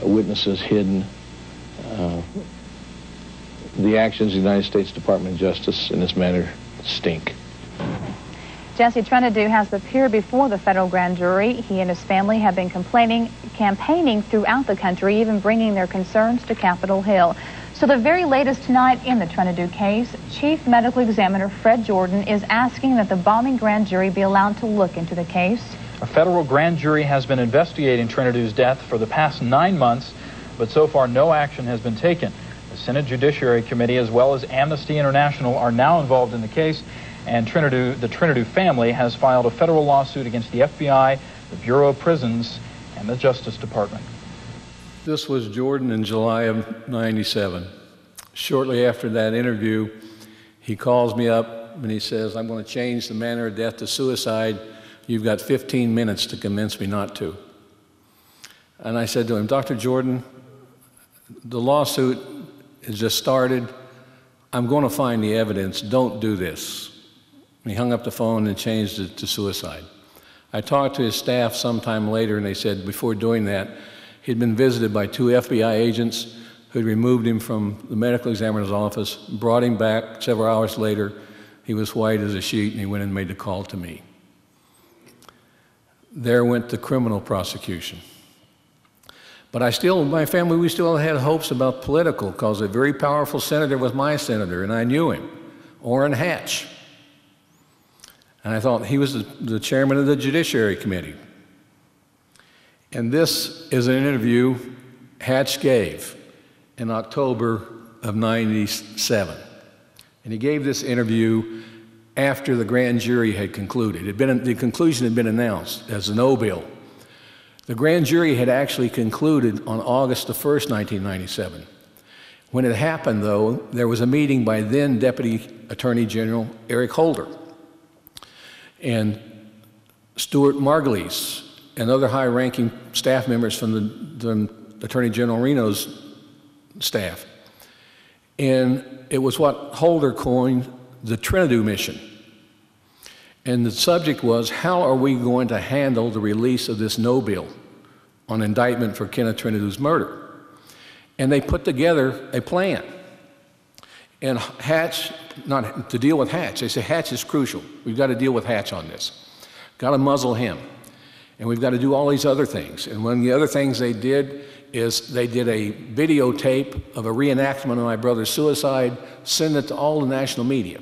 uh, witnesses hidden. Uh, the actions of the United States Department of Justice in this matter stink. Jesse Trentadue has appeared before the federal grand jury. He and his family have been complaining, campaigning throughout the country, even bringing their concerns to Capitol Hill. So the very latest tonight in the Trentadue case, Chief Medical Examiner Fred Jordan is asking that the bombing grand jury be allowed to look into the case. A federal grand jury has been investigating Trentadue's death for the past nine months, but so far no action has been taken. The Senate Judiciary Committee, as well as Amnesty International, are now involved in the case, and the Trentadue family has filed a federal lawsuit against the FBI, the Bureau of Prisons, and the Justice Department. This was Jordan in July of 97. Shortly after that interview, he calls me up and he says, I'm going to change the manner of death to suicide You've got 15 minutes to convince me not to. And I said to him, Dr. Jordan, the lawsuit has just started. I'm going to find the evidence. Don't do this. And he hung up the phone and changed it to suicide. I talked to his staff sometime later, and they said before doing that, he'd been visited by two FBI agents who'd removed him from the medical examiner's office, brought him back several hours later. He was white as a sheet, and he went and made the call to me. There went the criminal prosecution. But I still, my family, we still had hopes about political because a very powerful senator was my senator, and I knew him, Orrin Hatch. And I thought he was the, chairman of the Judiciary Committee. And this is an interview Hatch gave in October of 97. And he gave this interview after the grand jury had concluded. It had been, the conclusion had been announced as a no bill. The grand jury had actually concluded on August the 1st, 1997. When it happened, though, there was a meeting by then Deputy Attorney General Eric Holder and Stuart Margulies and other high ranking staff members from the, Attorney General Reno's staff. And it was what Holder coined the Trentadue mission. And the subject was how are we going to handle the release of this no bill on indictment for Kenneth Trentadue's murder? And they put together a plan. And Hatch, not to deal with Hatch, they say Hatch is crucial. We've got to deal with Hatch on this. Got to muzzle him. And we've got to do all these other things. And one of the other things they did is they did a videotape of a reenactment of my brother's suicide, send it to all the national media.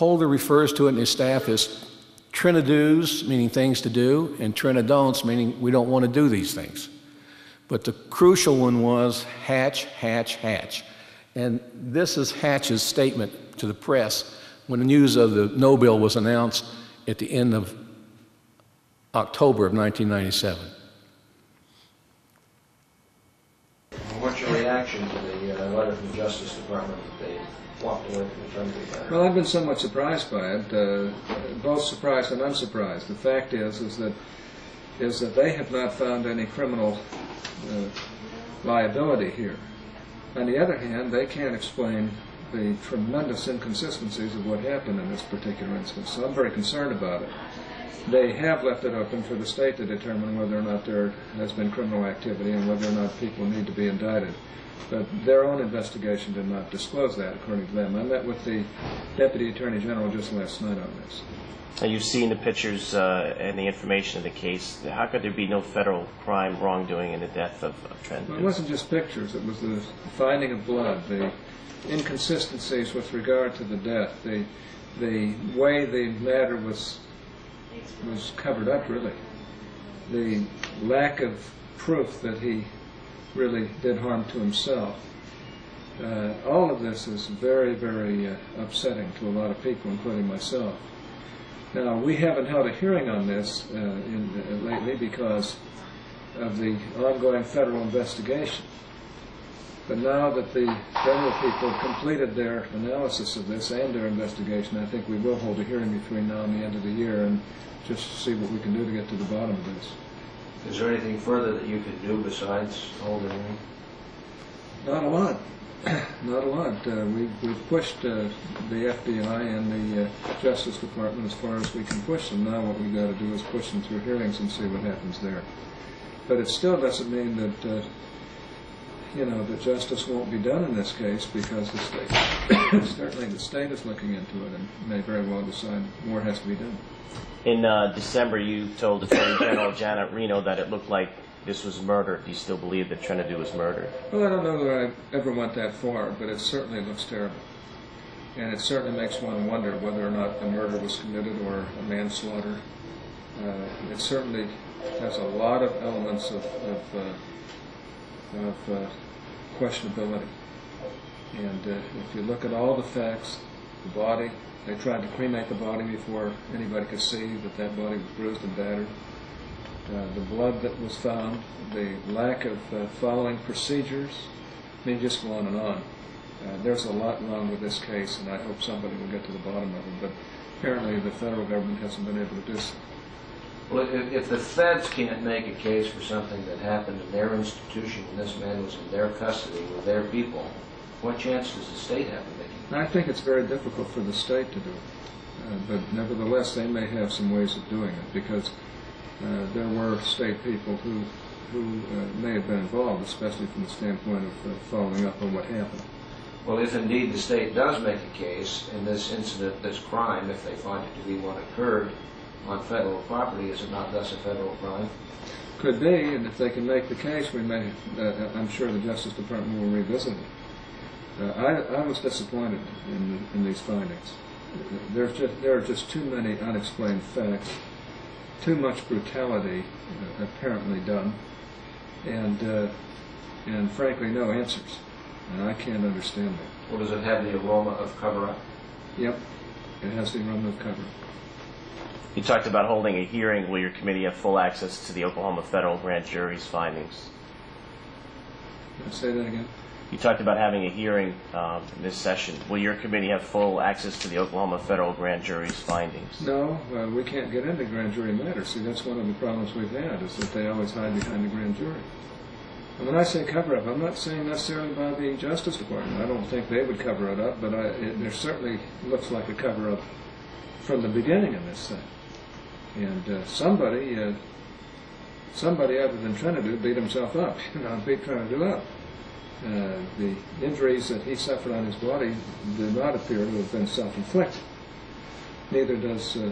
Holder refers to it in his staff as Trinidoos, meaning things to do, and Trinidon'ts, meaning we don't want to do these things. But the crucial one was hatch, hatch, hatch. And this is Hatch's statement to the press when the news of the no bill was announced at the end of October of 1997. What's your reaction to the uh, letter from the Justice Department that they walked away from the Trentadue matter? Well, I've been somewhat surprised by it, uh, both surprised and unsurprised. The fact is, is that is that they have not found any criminal uh, liability here. On the other hand, they can't explain the tremendous inconsistencies of what happened in this particular instance. So I'm very concerned about it. They have left it open for the state to determine whether or not there has been criminal activity and whether or not people need to be indicted. But their own investigation did not disclose that, according to them. I met with the Deputy Attorney General just last night on this. Now, you've seen the pictures uh, and the information of the case. How could there be no federal crime wrongdoing in the death of, of Trent? Well, it wasn't just pictures. It was the finding of blood, the inconsistencies with regard to the death, the the way the matter was was covered up, really. The lack of proof that he really did harm to himself. Uh, all of this is very, very uh, upsetting to a lot of people, including myself. Now, we haven't held a hearing on this uh, in, uh, lately because of the ongoing federal investigation. But now that the general people have completed their analysis of this and their investigation, I think we will hold a hearing between now and the end of the year and just see what we can do to get to the bottom of this. Is there anything further that you could do besides hold a hearing? Not a lot. Not a lot. Uh, we've, we've pushed uh, the FBI and the uh, Justice Department as far as we can push them. Now what we've got to do is push them through hearings and see what happens there. But it still doesn't mean that, uh, you know, that justice won't be done in this case because the state, certainly the state is looking into it and may very well decide more has to be done. In uh, December, you told Attorney General Janet Reno that it looked like this was murder. Do you still believe that Trentadue was murdered? Well, I don't know that I ever went that far, but it certainly looks terrible. And it certainly makes one wonder whether or not the murder was committed or a manslaughter. Uh, it certainly has a lot of elements of, of, uh, of uh, questionability. And uh, if you look at all the facts, the body, they tried to cremate the body before anybody could see that that body was bruised and battered. Uh, the blood that was found, the lack of uh, following procedures, I mean, just go on and on. Uh, there's a lot wrong with this case, and I hope somebody will get to the bottom of it. But apparently the federal government hasn't been able to do so. Well, if, if the feds can't make a case for something that happened in their institution when this man was in their custody with their people, what chance does the state have of making I think it's very difficult for the state to do it. Uh, but nevertheless, they may have some ways of doing it because uh, there were state people who, who uh, may have been involved, especially from the standpoint of uh, following up on what happened. Well, if indeed the state does make a case in this incident, this crime, if they find it to be one occurred on federal property, is it not thus a federal crime? Could be, and if they can make the case, we may, uh, I'm sure the Justice Department will revisit it. Uh, I, I was disappointed in, in these findings. There's just, there are just too many unexplained facts, too much brutality uh, apparently done, and, uh, and frankly, no answers. And I can't understand that. Or does it have the aroma of cover-up? Yep, it has the aroma of cover. You talked about holding a hearing. Will your committee have full access to the Oklahoma federal grand jury's findings? Say that again? You talked about having a hearing um, in this session. Will your committee have full access to the Oklahoma federal grand jury's findings? No, uh, we can't get into grand jury matters. See, that's one of the problems we've had, is that they always hide behind the grand jury. And when I say cover up, I'm not saying necessarily by the Justice Department. I don't think they would cover it up, but I, it, there certainly looks like a cover up from the beginning in this thing. And uh, somebody, uh, somebody other than Trentadue beat himself up, you know, beat Trentadue up. Uh, the injuries that he suffered on his body do not appear to have been self-inflicted. Neither does uh,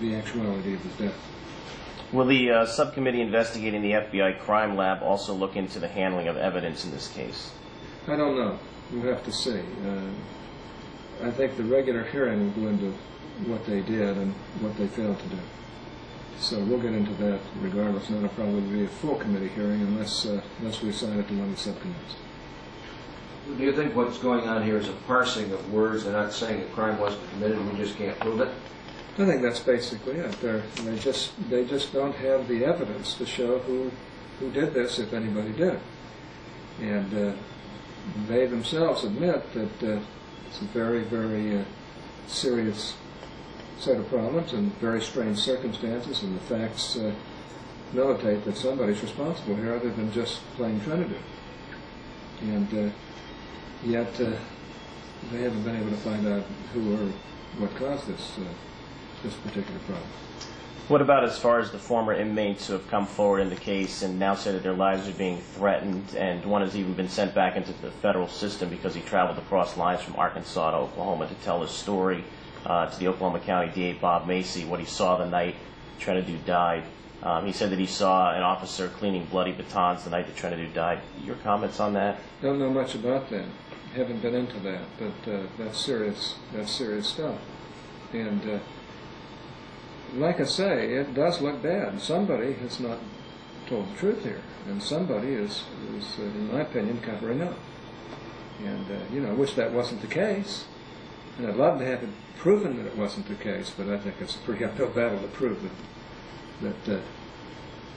the actuality of his death. Will the uh, subcommittee investigating the FBI crime lab also look into the handling of evidence in this case? I don't know. We'll have to see. Uh, I think the regular hearing will go into what they did and what they failed to do. So we'll get into that regardless. And it'll probably be a full committee hearing unless, uh, unless we assign it to one of the subcommittees. Do you think what's going on here is a parsing of words? They're not saying a crime wasn't committed, and we just can't prove it? I think that's basically it. They're, they just they just don't have the evidence to show who who did this, if anybody did. And uh, they themselves admit that uh, it's a very very uh, serious set of problems and very strange circumstances, and the facts uh, militate that somebody's responsible here, other than just plain Trentadue. And uh, yet uh, they haven't been able to find out who or what caused this uh, this particular problem. What about as far as the former inmates who have come forward in the case and now say that their lives are being threatened, and one has even been sent back into the federal system because he traveled across lines from Arkansas to Oklahoma to tell his story uh, to the Oklahoma County DA Bob Macy, what he saw the night Trentadue died. Um, he said that he saw an officer cleaning bloody batons the night that Trentadue died. Your comments on that? Don't know much about that. Haven't been into that, but uh, that's serious. That's serious stuff. And uh, like I say, it does look bad. Somebody has not told the truth here, and somebody is, is in my opinion, covering up. And uh, you know, I wish that wasn't the case, and I'd love to have it proven that it wasn't the case. But I think it's a pretty uphill battle to prove that that uh,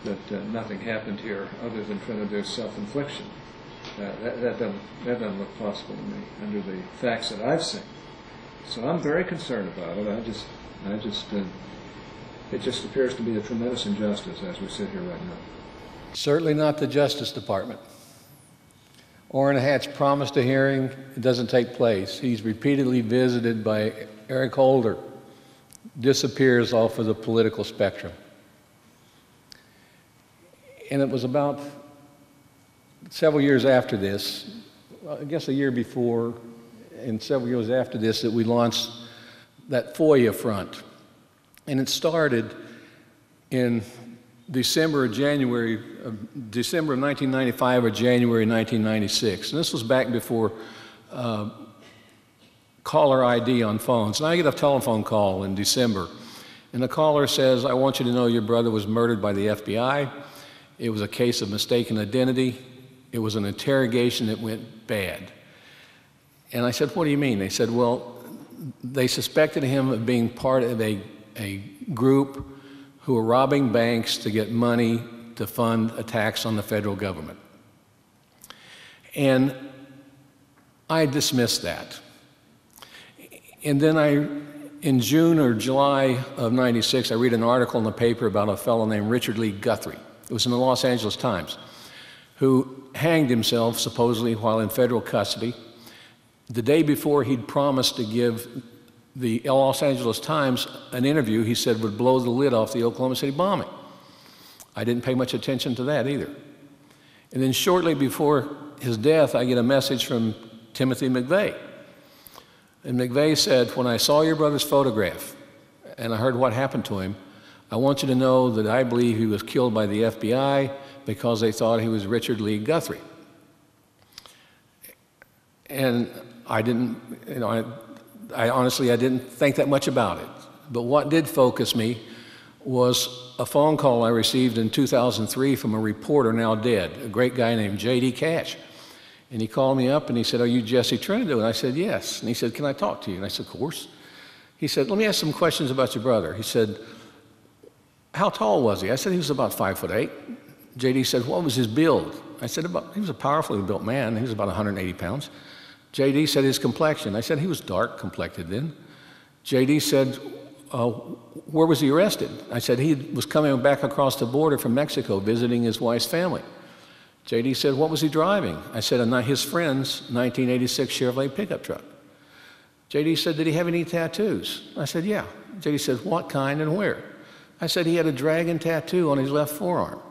that uh, nothing happened here other than Trentadue's self-infliction. Uh, that, that doesn't that doesn't look possible to me under the facts that I've seen. So I'm very concerned about it. I just I just uh, it just appears to be a tremendous injustice as we sit here right now. Certainly not the Justice Department. Orrin Hatch promised a hearing. It doesn't take place. He's repeatedly visited by Eric Holder. Disappears off of the political spectrum. And it was about several years after this, I guess a year before, and several years after this, that we launched that FOIA front. And it started in December or January, of December of 1995 or January 1996. And this was back before uh, caller ID on phones. And I get a telephone call in December, and the caller says, I want you to know your brother was murdered by the FBI. It was a case of mistaken identity. It was an interrogation that went bad. And I said, What do you mean? They said, Well, they suspected him of being part of a, a group who are robbing banks to get money to fund attacks on the federal government. And I dismissed that. And then I in June or July of 96, I read an article in the paper about a fellow named Richard Lee Guthrie. It was in the Los Angeles Times, who hanged himself supposedly while in federal custody. The day before he'd promised to give the Los Angeles Times an interview he said would blow the lid off the Oklahoma City bombing. I didn't pay much attention to that either. And then shortly before his death, I get a message from Timothy McVeigh. And McVeigh said, When I saw your brother's photograph and I heard what happened to him, I want you to know that I believe he was killed by the FBI because they thought he was Richard Lee Guthrie. And I didn't, you know, I, I honestly, I didn't think that much about it. But what did focus me was a phone call I received in 2003 from a reporter now dead, a great guy named J.D. Cash. And he called me up and he said, Are you Jesse Trentadue? And I said, Yes. And he said, Can I talk to you? And I said, Of course. He said, Let me ask some questions about your brother. He said, How tall was he? I said, He was about five foot eight. JD said, What was his build? I said, about, He was a powerfully built man. He was about 180 pounds. JD said, His complexion. I said, He was dark complected then. JD said, uh, Where was he arrested? I said, He was coming back across the border from Mexico visiting his wife's family. JD said, What was he driving? I said, His friend's 1986 Chevrolet pickup truck. JD said, Did he have any tattoos? I said, Yeah. JD said, What kind and where? I said, He had a dragon tattoo on his left forearm.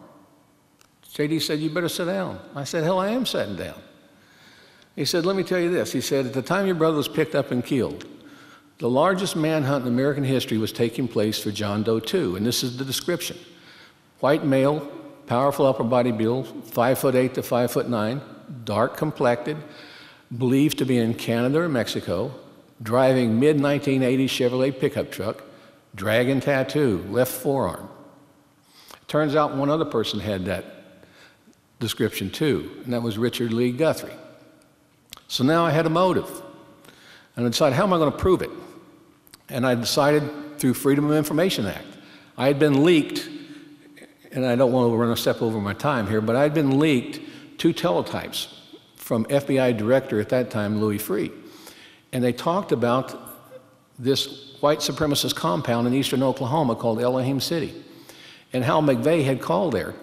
JD said, You better sit down. I said, Hell, I am sitting down. He said, Let me tell you this. He said, At the time your brother was picked up and killed, the largest manhunt in American history was taking place for John Doe 2, and this is the description. White male, powerful upper body build, five foot eight to five foot nine, dark complected, believed to be in Canada or Mexico, driving mid 1980s Chevrolet pickup truck, dragon tattoo, left forearm. Turns out one other person had that description too, and that was Richard Lee Guthrie. So now I had a motive, and I decided how am I going to prove it? And I decided through Freedom of Information Act. I had been leaked and I don't want to run a step over my time here, but I'd been leaked two teletypes from FBI director at that time, Louis Freeh. And they talked about this white supremacist compound in eastern Oklahoma called Elohim City, and how McVeigh had called there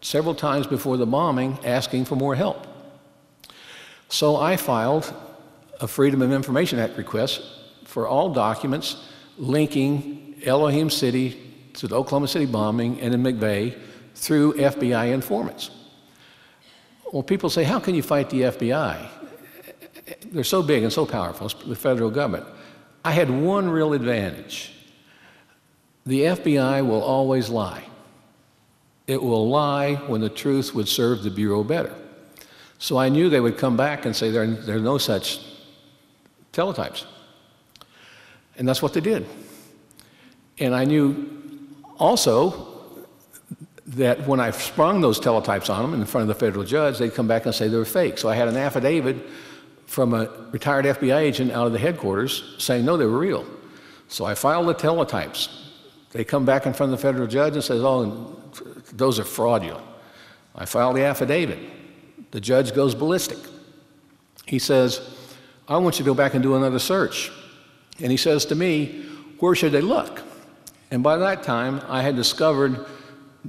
several times before the bombing asking for more help. So I filed a Freedom of Information Act request for all documents linking Elohim City to the Oklahoma City bombing and in McVeigh through FBI informants. Well, people say, how can you fight the FBI? They're so big and so powerful, the federal government. I had one real advantage. The FBI will always lie. It will lie when the truth would serve the Bureau better. So I knew they would come back and say there, there are no such teletypes. And that's what they did. And I knew also, that when I sprung those teletypes on them in front of the federal judge, they'd come back and say they were fake. So I had an affidavit from a retired FBI agent out of the headquarters saying, no, they were real. So I filed the teletypes. They come back in front of the federal judge and says, oh, those are fraudulent. I filed the affidavit. The judge goes ballistic. He says, I want you to go back and do another search. And he says to me, where should they look? And by that time, I had discovered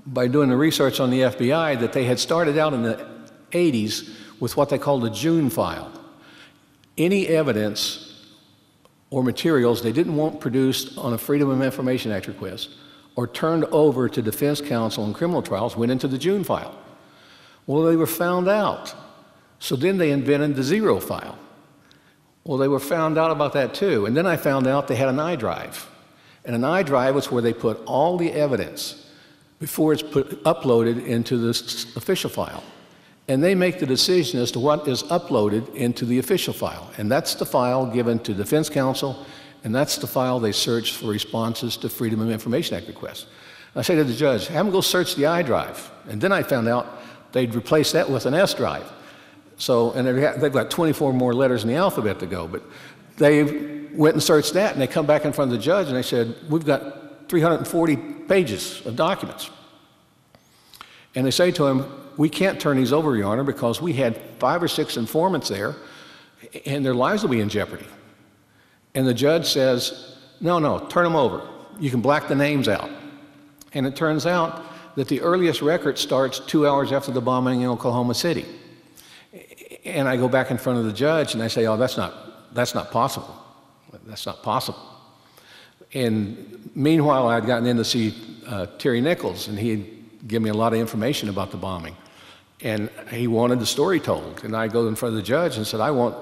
by doing the research on the FBI that they had started out in the 80s with what they called a June file. Any evidence or materials they didn't want produced on a Freedom of Information Act request or turned over to defense counsel in criminal trials went into the June file. Well, they were found out. So then they invented the zero file. Well, they were found out about that too. And then I found out they had an iDrive. And an iDrive is where they put all the evidence before it's put, uploaded into this official file. And they make the decision as to what is uploaded into the official file. And that's the file given to defense counsel, and that's the file they search for responses to Freedom of Information Act requests. I say to the judge, have them go search the iDrive. And then I found out they'd replace that with an S drive. So, and they've got 24 more letters in the alphabet to go, but they went and searched that, and they come back in front of the judge, and they said, we've got 340 pages of documents. And they say to him, we can't turn these over, Your Honor, because we had five or six informants there, and their lives will be in jeopardy. And the judge says, no, no, turn them over. You can black the names out. And it turns out that the earliest record starts two hours after the bombing in Oklahoma City. And I go back in front of the judge and I say, oh, that's not, that's not possible. That's not possible. And meanwhile, I'd gotten in to see uh, Terry Nichols, and he'd given me a lot of information about the bombing. And he wanted the story told. And I go in front of the judge and said, I want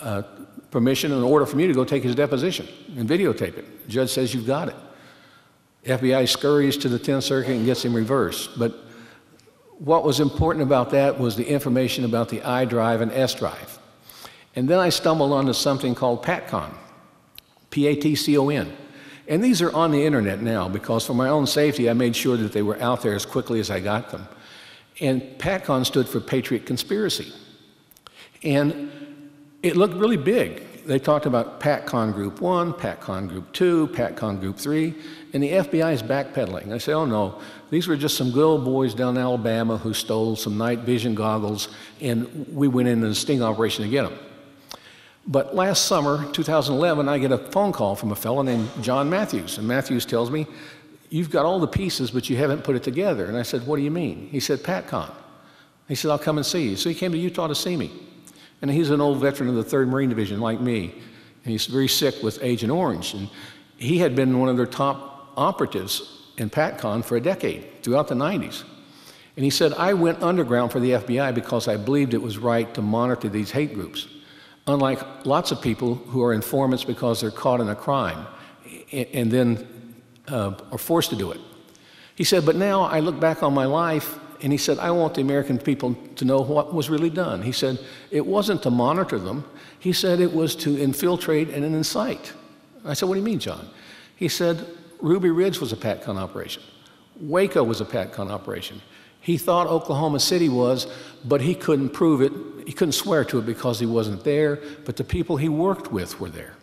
uh, permission and an order from you to go take his deposition and videotape it. The judge says, You've got it. FBI scurries to the 10th Circuit and gets him reversed. But what was important about that was the information about the I drive and S drive. And then I stumbled onto something called PATCON, P A T C O N. And these are on the internet now because for my own safety, I made sure that they were out there as quickly as I got them. And PATCON stood for Patriot Conspiracy. And it looked really big. They talked about PATCON Group 1, PATCON Group 2, PATCON Group 3, and the FBI is backpedaling. I say, oh no, these were just some good old boys down in Alabama who stole some night vision goggles, and we went in a sting operation to get them. But last summer, 2011, I get a phone call from a fellow named John Matthews, and Matthews tells me, You've got all the pieces, but you haven't put it together. And I said, What do you mean? He said, PATCON. He said, I'll come and see you. So he came to Utah to see me. And he's an old veteran of the 3rd Marine Division, like me. And he's very sick with Agent Orange. And he had been one of their top operatives in PATCON for a decade, throughout the 90s. And he said, I went underground for the FBI because I believed it was right to monitor these hate groups. Unlike lots of people who are informants because they're caught in a crime and then uh, are forced to do it. He said, but now I look back on my life and he said, I want the American people to know what was really done. He said, it wasn't to monitor them. He said it was to infiltrate and incite. I said, what do you mean, John? He said, Ruby Ridge was a PATCON operation. Waco was a PATCON operation. He thought Oklahoma City was, but he couldn't prove it. He couldn't swear to it because he wasn't there, but the people he worked with were there.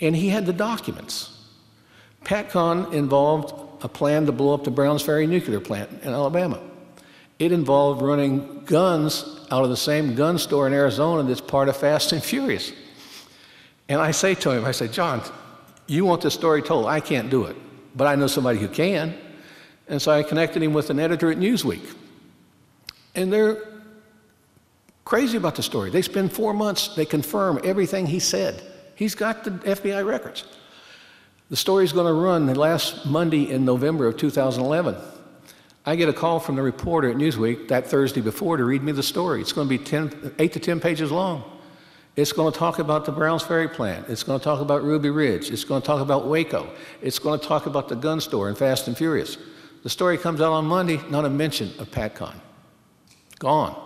And he had the documents. PATCON involved a plan to blow up the Browns Ferry nuclear plant in Alabama. It involved running guns out of the same gun store in Arizona that's part of Fast and Furious. And I say to him, I say, John, you want this story told? I can't do it, but I know somebody who can. And so I connected him with an editor at Newsweek. And they're crazy about the story. They spend four months, they confirm everything he said. He's got the FBI records. The story is going to run the last Monday in November of 2011. I get a call from the reporter at Newsweek that Thursday before to read me the story. It's going to be 10, 8 to 10 pages long. It's going to talk about the Browns Ferry plant. It's going to talk about Ruby Ridge. It's going to talk about Waco. It's going to talk about the gun store in Fast and Furious. The story comes out on Monday, not a mention of PATCON. Gone.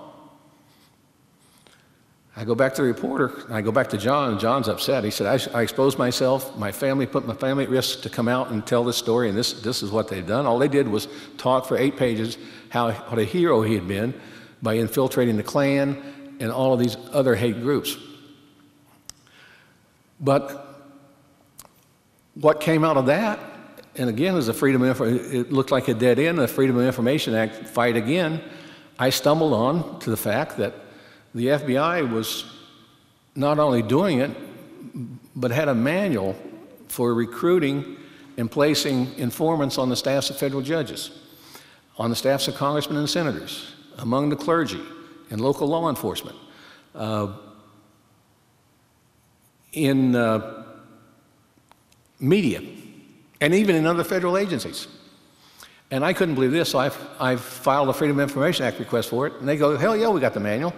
I go back to the reporter, and I go back to John, and John's upset. He said, I, I, exposed myself, my family, put my family at risk to come out and tell this story, and this, this is what they've done. All they did was talk for eight pages how, what a hero he had been by infiltrating the Klan and all of these other hate groups. But what came out of that, and again, as a Freedom of it looked like a dead end, the Freedom of Information Act fight again, I stumbled on to the fact that the FBI was not only doing it, but had a manual for recruiting and placing informants on the staffs of federal judges, on the staffs of congressmen and senators, among the clergy, and local law enforcement, uh, in uh, media, and even in other federal agencies. And I couldn't believe this, so I, I filed a Freedom of Information Act request for it, and they go, hell yeah, we got the manual.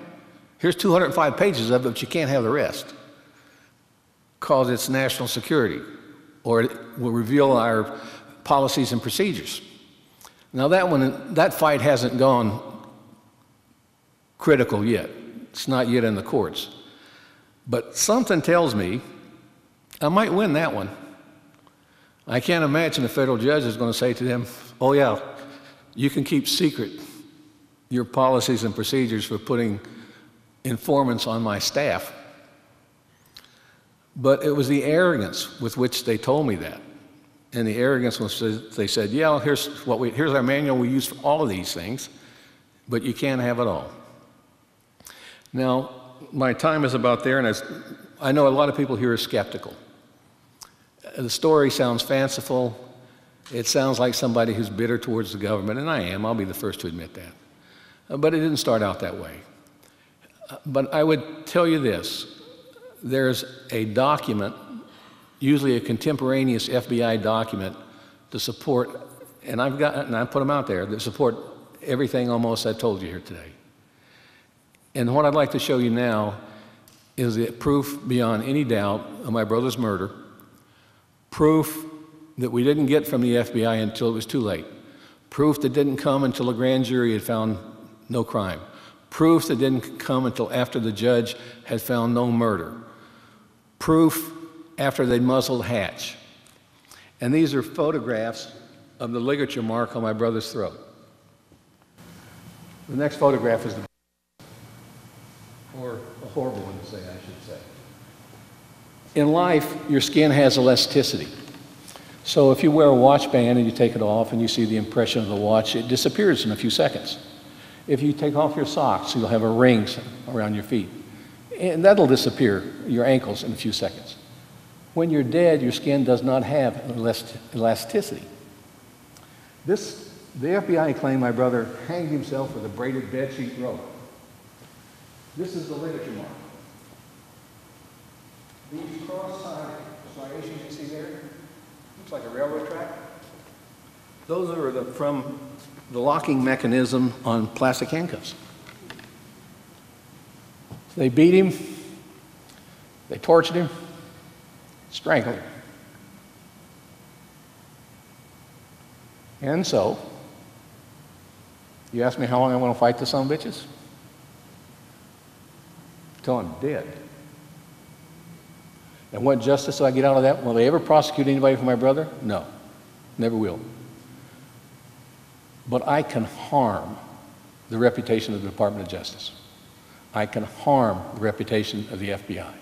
Here's 205 pages of it, but you can't have the rest because it's national security or it will reveal our policies and procedures. Now that one, that fight hasn't gone critical yet. It's not yet in the courts. But something tells me I might win that one. I can't imagine a federal judge is going to say to them, oh yeah, you can keep secret your policies and procedures for putting informants on my staff. But it was the arrogance with which they told me that. And the arrogance was they said, yeah, here's, what we, here's our manual we use for all of these things, but you can't have it all. Now, my time is about there, and I know a lot of people here are skeptical. the story sounds fanciful. It sounds like somebody who's bitter towards the government, and I am. I'll be the first to admit that. Uh, but it didn't start out that way. Uh, but I would tell you this there's a document, usually a contemporaneous FBI document, to support, and I've got, and I put them out there, that support everything almost I told you here today. And what I'd like to show you now is the proof beyond any doubt of my brother's murder, proof that we didn't get from the FBI until it was too late, proof that didn't come until a grand jury had found no crime, proof that didn't come until after the judge had found no murder, proof after they'd muzzled Hatch. And these are photographs of the ligature mark on my brother's throat. The next photograph is the, or a horrible one to say, I should say. In life, your skin has elasticity. So if you wear a watch band and you take it off and you see the impression of the watch, it disappears in a few seconds. If you take off your socks, you'll have a ring around your feet. And that'll disappear, your ankles, in a few seconds. When you're dead, your skin does not have elasticity. This, the FBI claimed my brother hanged himself with a braided bedsheet rope. This is the ligature mark. These cross-side striations you see there, looks like a railroad track. Those are the, from the locking mechanism on plastic handcuffs. They beat him, they tortured him, strangled him. And so, you ask me how long I want to fight the son of bitches? Till I'm dead. And what justice do I get out of that? Will they ever prosecute anybody for my brother? No, never will. But I can harm the reputation of the Department of Justice. I can harm the reputation of the FBI.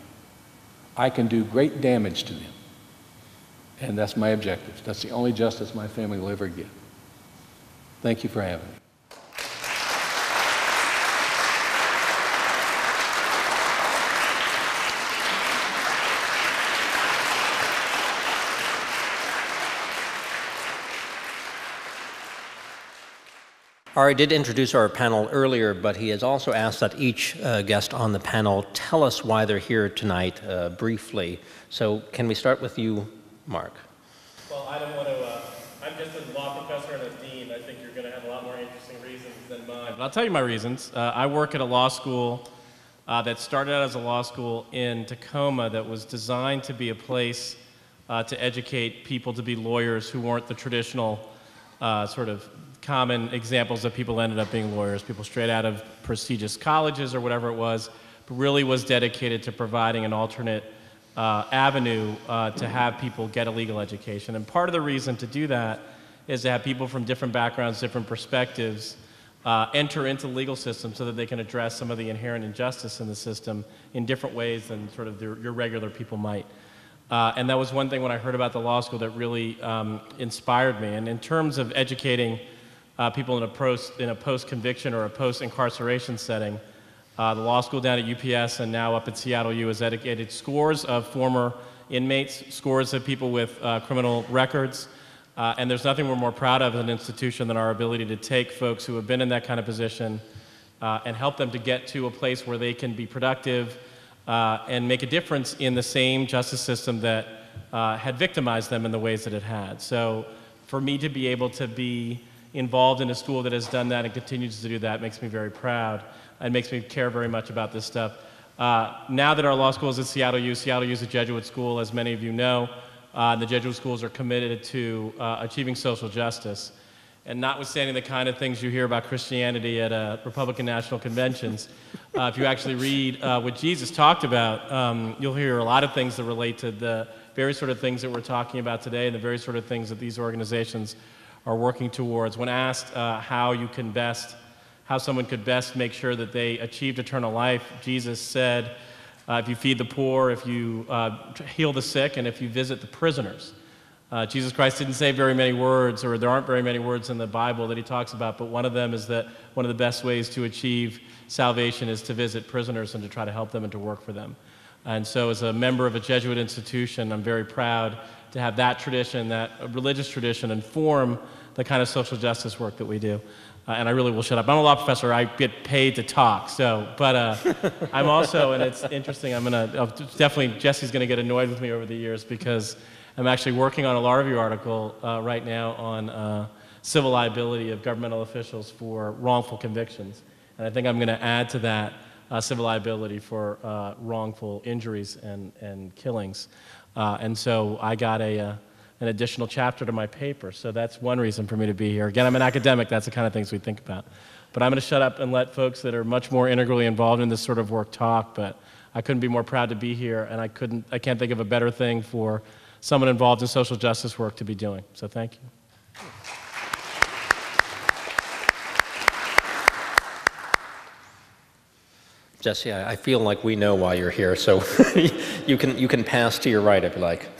I can do great damage to them. And that's my objective. That's the only justice my family will ever get. Thank you for having me. Ari did introduce our panel earlier, but he has also asked that each uh, guest on the panel tell us why they're here tonight uh, briefly. So, can we start with you, Mark? Well, I don't want to. Uh, I'm just a law professor and a dean. I think you're going to have a lot more interesting reasons than mine. But I'll tell you my reasons. Uh, I work at a law school uh, that started out as a law school in Tacoma that was designed to be a place uh, to educate people to be lawyers who weren't the traditional sort of common examples of people ended up being lawyers, people straight out of prestigious colleges or whatever it was, but really was dedicated to providing an alternate uh, avenue uh, to have people get a legal education. And part of the reason to do that is to have people from different backgrounds, different perspectives, uh, enter into the legal system so that they can address some of the inherent injustice in the system in different ways than sort of your regular people might. Uh, and that was one thing when I heard about the law school that really um, inspired me. And in terms of educating uh, people in a, post, in a post-conviction or a post-incarceration setting. Uh, the law school down at UPS and now up at Seattle U has educated scores of former inmates, scores of people with uh, criminal records, uh, and there's nothing we're more proud of as an institution than our ability to take folks who have been in that kind of position uh, and help them to get to a place where they can be productive uh, and make a difference in the same justice system that had victimized them in the ways that it had. So for me to be able to be involved in a school that has done that and continues to do that makes me very proud and makes me care very much about this stuff. Uh, now that our law school is at Seattle U, Seattle U is a Jesuit school, as many of you know. Uh, the Jesuit schools are committed to uh, achieving social justice. And notwithstanding the kind of things you hear about Christianity at uh, Republican national conventions, uh, if you actually read uh, what Jesus talked about, um, you'll hear a lot of things that relate to the very sort of things that we're talking about today and the very sort of things that these organizations are working towards. When asked uh, how you can best, how someone could best make sure that they achieved eternal life, Jesus said, uh, if you feed the poor, if you uh, heal the sick, and if you visit the prisoners. Uh, Jesus Christ didn't say very many words, or there aren't very many words in the Bible that he talks about, but one of them is that one of the best ways to achieve salvation is to visit prisoners and to try to help them and to work for them. And so, as a member of a Jesuit institution, I'm very proud to have that tradition, that religious tradition, inform the kind of social justice work that we do. Uh, and I really will shut up. I'm a law professor. I get paid to talk. So, but uh, I'm also, and it's interesting. I'm gonna I'll definitely Jesse's gonna get annoyed with me over the years because I'm actually working on a law review article uh, right now on uh, civil liability of governmental officials for wrongful convictions, and I think I'm gonna add to that uh, civil liability for uh, wrongful injuries and and killings. Uh, and so I got a uh, an additional chapter to my paper. So that's one reason for me to be here. Again, I'm an academic, that's the kind of things we think about. But I'm going to shut up and let folks that are much more integrally involved in this sort of work talk. But I couldn't be more proud to be here, and I, couldn't, I can't think of a better thing for someone involved in social justice work to be doing. So thank you. Jesse, I feel like we know why you're here, so you, can, you can pass to your right if you like.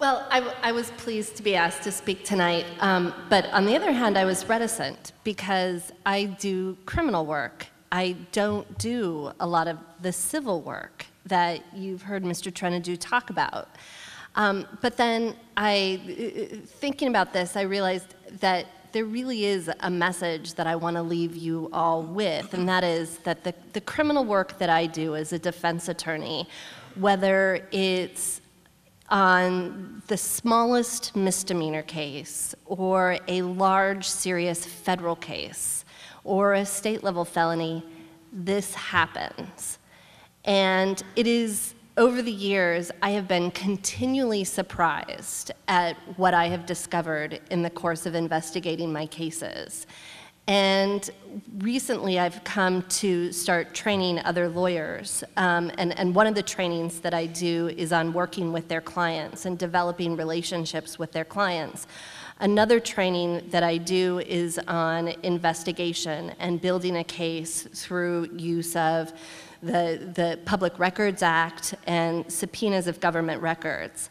Well, I, I, was pleased to be asked to speak tonight, um, but on the other hand, I was reticent because I do criminal work. I don't do a lot of the civil work that you've heard Mr. Trentadue talk about. Um, but then I, thinking about this, I realized that there really is a message that I want to leave you all with, and that is that the, the criminal work that I do as a defense attorney, whether it's on the smallest misdemeanor case or a large serious federal case or a state level felony, this happens. And it is over the years, I have been continually surprised at what I have discovered in the course of investigating my cases. And recently, I've come to start training other lawyers. Um, and, and one of the trainings that I do is on working with their clients and developing relationships with their clients. Another training that I do is on investigation and building a case through use of the, the Public Records Act and subpoenas of government records.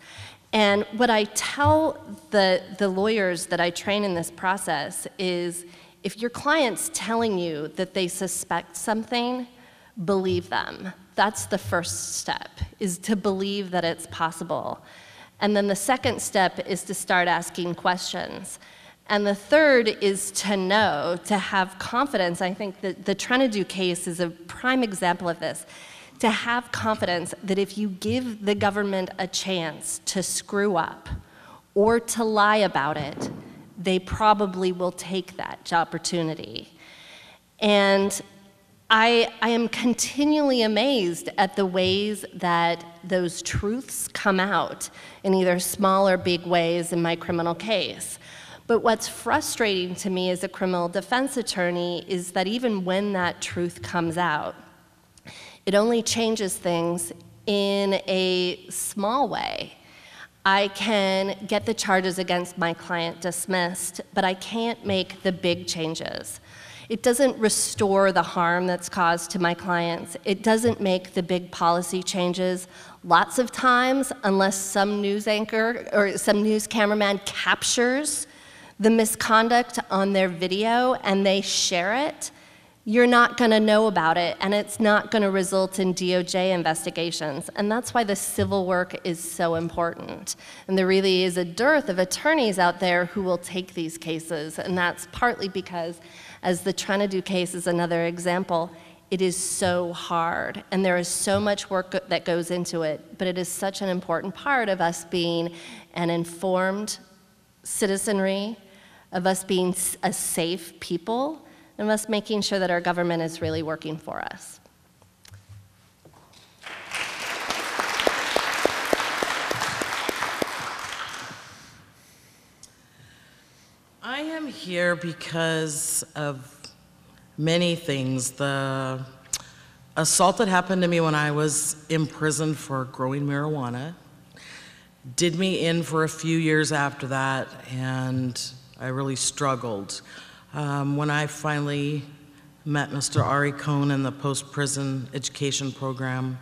And what I tell the, the lawyers that I train in this process is if your client's telling you that they suspect something, believe them. That's the first step, is to believe that it's possible. And then the second step is to start asking questions. And the third is to know, to have confidence. I think that the Trentadue case is a prime example of this. To have confidence that if you give the government a chance to screw up or to lie about it, they probably will take that opportunity. And I, I, am continually amazed at the ways that those truths come out in either small or big ways in my criminal case. But what's frustrating to me as a criminal defense attorney is that even when that truth comes out, it only changes things in a small way. I can get the charges against my client dismissed, but I can't make the big changes. It doesn't restore the harm that's caused to my clients. It doesn't make the big policy changes. Lots of times, unless some news anchor or some news cameraman captures the misconduct on their video and they share it, you're not going to know about it and it's not going to result in DOJ investigations. And that's why the civil work is so important. And there really is a dearth of attorneys out there who will take these cases. And that's partly because, as the Trentadue case is another example, it is so hard and there is so much work that goes into it. But it is such an important part of us being an informed citizenry, of us being a safe people and us making sure that our government is really working for us. I am here because of many things. The assault that happened to me when I was in prison for growing marijuana did me in for a few years after that, and I really struggled. Um, when I finally met Mr. Ari Cohn in the post-prison education program,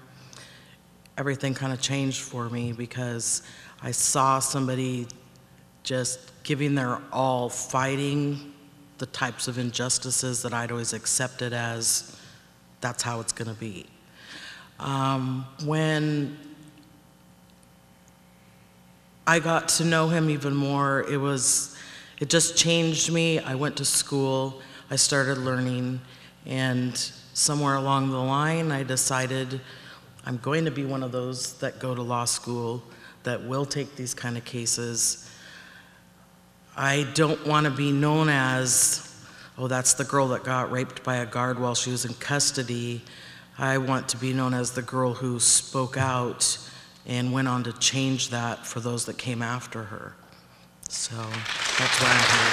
everything kind of changed for me because I saw somebody just giving their all, fighting the types of injustices that I'd always accepted as that's how it's going to be. Um, when I got to know him even more, it was, it just changed me. I went to school, I started learning, and somewhere along the line, I decided I'm going to be one of those that go to law school that will take these kind of cases. I don't want to be known as, oh, that's the girl that got raped by a guard while she was in custody. I want to be known as the girl who spoke out and went on to change that for those that came after her. So that's why I'm here.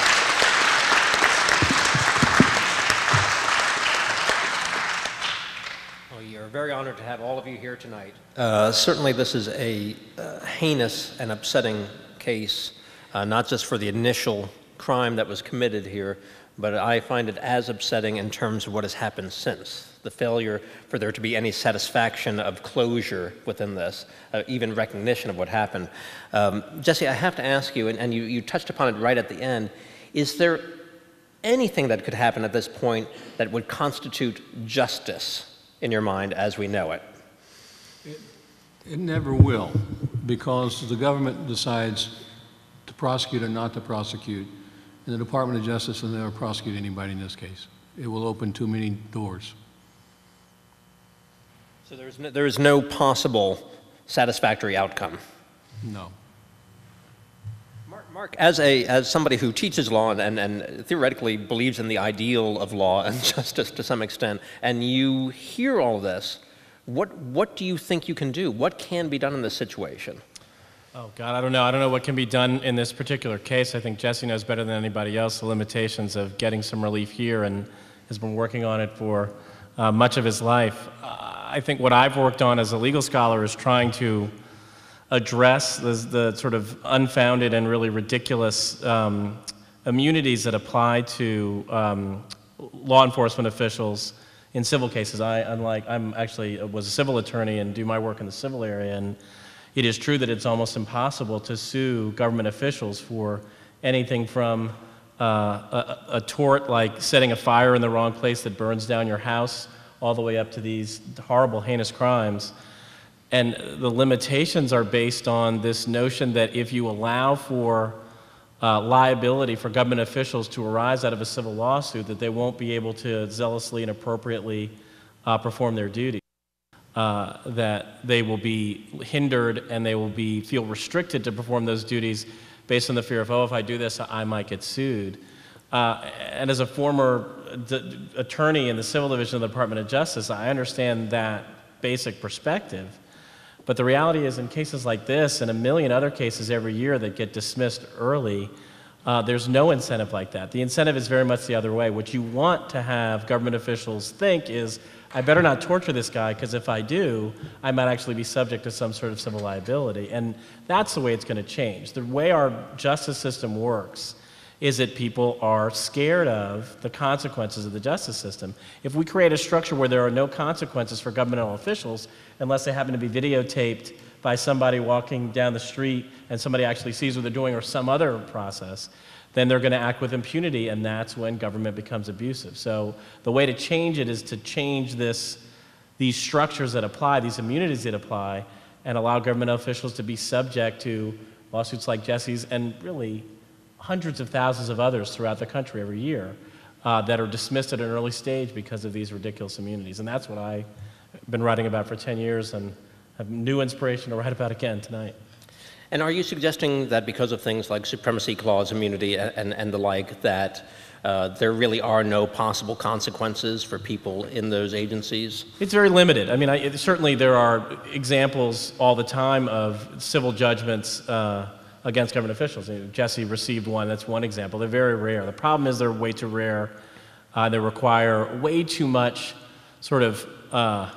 Well, you're very honored to have all of you here tonight. Uh, certainly, this is a uh, heinous and upsetting case, uh, not just for the initial crime that was committed here, but I find it as upsetting in terms of what has happened since. The failure for there to be any satisfaction of closure within this, uh, even recognition of what happened. Um, Jesse, I have to ask you, and, and you, you touched upon it right at the end, is there anything that could happen at this point that would constitute justice in your mind as we know it? It, it never will, because the government decides to prosecute or not to prosecute, and the Department of Justice will never prosecute anybody in this case. It will open too many doors. So there's no, there is no possible satisfactory outcome? No. Mark, as, a, as somebody who teaches law and, and, and, theoretically believes in the ideal of law and justice to some extent, and you hear all this, what, what do you think you can do? What can be done in this situation? Oh, God, I don't know. I don't know what can be done in this particular case. I think Jesse knows better than anybody else the limitations of getting some relief here and has been working on it for uh, much of his life. Uh, I think what I've worked on as a legal scholar is trying to address the, the sort of unfounded and really ridiculous um, immunities that apply to um, law enforcement officials in civil cases. I, unlike, I'm actually uh, was a civil attorney and do my work in the civil area, and it is true that it's almost impossible to sue government officials for anything from uh, a, a tort like setting a fire in the wrong place that burns down your house, all the way up to these horrible, heinous crimes. And the limitations are based on this notion that if you allow for uh, liability for government officials to arise out of a civil lawsuit, that they won't be able to zealously and appropriately uh, perform their duty. Uh, that they will be hindered and they will be feel restricted to perform those duties based on the fear of, oh, if I do this, I might get sued. Uh, and as a former attorney in the civil division of the Department of Justice, I understand that basic perspective. But the reality is, in cases like this and a million other cases every year that get dismissed early, uh, there's no incentive like that. The incentive is very much the other way. What you want to have government officials think is, I better not torture this guy because if I do, I might actually be subject to some sort of civil liability. And that's the way it's going to change. The way our justice system works is that people are scared of the consequences of the justice system. If we create a structure where there are no consequences for governmental officials, unless they happen to be videotaped by somebody walking down the street and somebody actually sees what they're doing or some other process, then they're going to act with impunity, and that's when government becomes abusive. So the way to change it is to change this, these structures that apply, these immunities that apply, and allow government officials to be subject to lawsuits like Jesse's and really hundreds of thousands of others throughout the country every year uh, that are dismissed at an early stage because of these ridiculous immunities. And that's what I've been writing about for 10 years and have new inspiration to write about again tonight. And are you suggesting that because of things like supremacy clause immunity and, and the like, that uh, there really are no possible consequences for people in those agencies? It's very limited. I mean, I, certainly there are examples all the time of civil judgments uh, against government officials. Jesse received one, that's one example. They're very rare. The problem is they're way too rare. Uh, they require way too much sort of uh,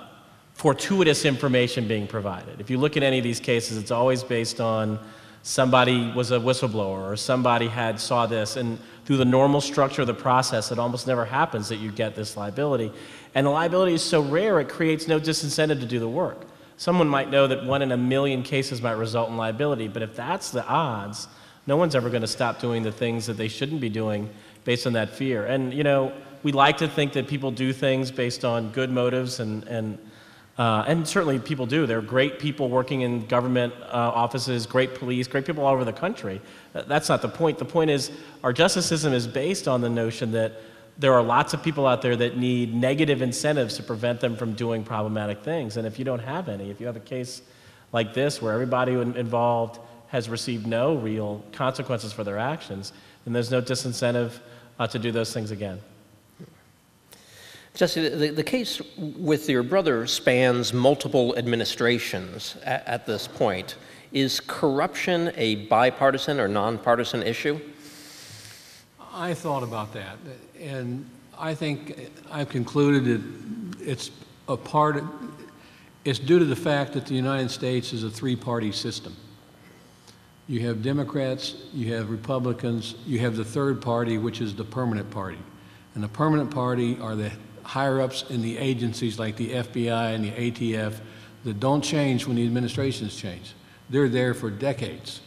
fortuitous information being provided. If you look at any of these cases, it's always based on somebody was a whistleblower or somebody had saw this and through the normal structure of the process it almost never happens that you get this liability and the liability is so rare it creates no disincentive to do the work Someone might know that one in a million cases might result in liability, but if that's the odds, no one's ever going to stop doing the things that they shouldn't be doing based on that fear. And, you know, we like to think that people do things based on good motives and, and Uh, and certainly people do. There are great people working in government uh, offices, great police, great people all over the country. That's not the point. The point is our justice system is based on the notion that there are lots of people out there that need negative incentives to prevent them from doing problematic things. And if you don't have any, if you have a case like this where everybody involved has received no real consequences for their actions, then there's no disincentive uh, to do those things again. Jesse, the, the case with your brother spans multiple administrations at, at this point. Is corruption a bipartisan or nonpartisan issue? I thought about that, and I think I've concluded that it's a part, it's due to the fact that the United States is a three-party system. You have Democrats, you have Republicans, you have the third party, which is the permanent party. And the permanent party are the higher ups in the agencies like the FBI and the ATF that don't change when the administrations change. They're there for decades.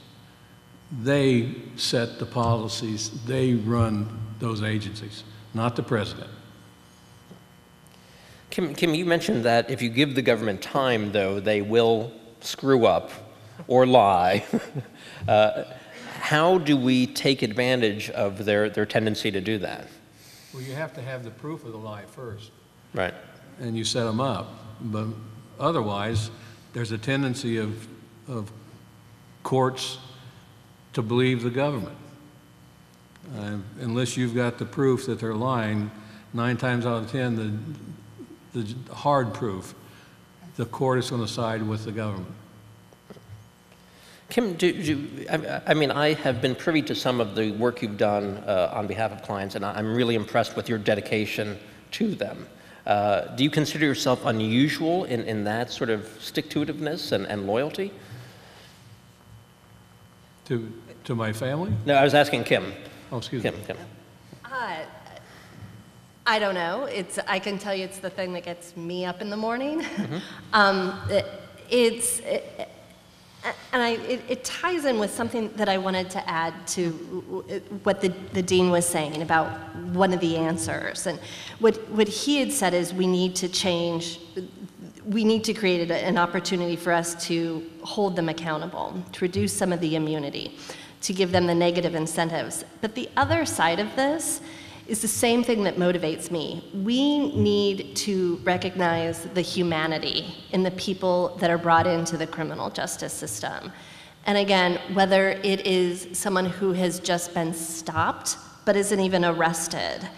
They set the policies, they run those agencies, not the president. Kim, Kim, you mentioned that if you give the government time, though, they will screw up or lie. uh, how do we take advantage of their, their tendency to do that? Well, you have to have the proof of the lie first. Right. And you set them up. But otherwise, there's a tendency of, of courts to believe the government. Uh, unless you've got the proof that they're lying, nine times out of ten, the, the hard proof, the court is going to side with the government. Kim, do, do, I, I, mean, I have been privy to some of the work you've done uh, on behalf of clients, and I'm really impressed with your dedication to them. Uh, do you consider yourself unusual in, in that sort of stick-to-itiveness and, and loyalty? To, to my family? No, I was asking Kim. Oh, excuse Kim, me. Kim. Uh, I don't know. It's, I can tell you it's the thing that gets me up in the morning. Mm -hmm. um, it, it's, it, and I, it, it, ties in with something that I wanted to add to what the, the dean was saying about one of the answers. And what, what he had said is we need to change, we need to create an opportunity for us to hold them accountable, to reduce some of the immunity, to give them the negative incentives. But the other side of this is the same thing that motivates me. We need to recognize the humanity in the people that are brought into the criminal justice system. And again, whether it is someone who has just been stopped but isn't even arrested,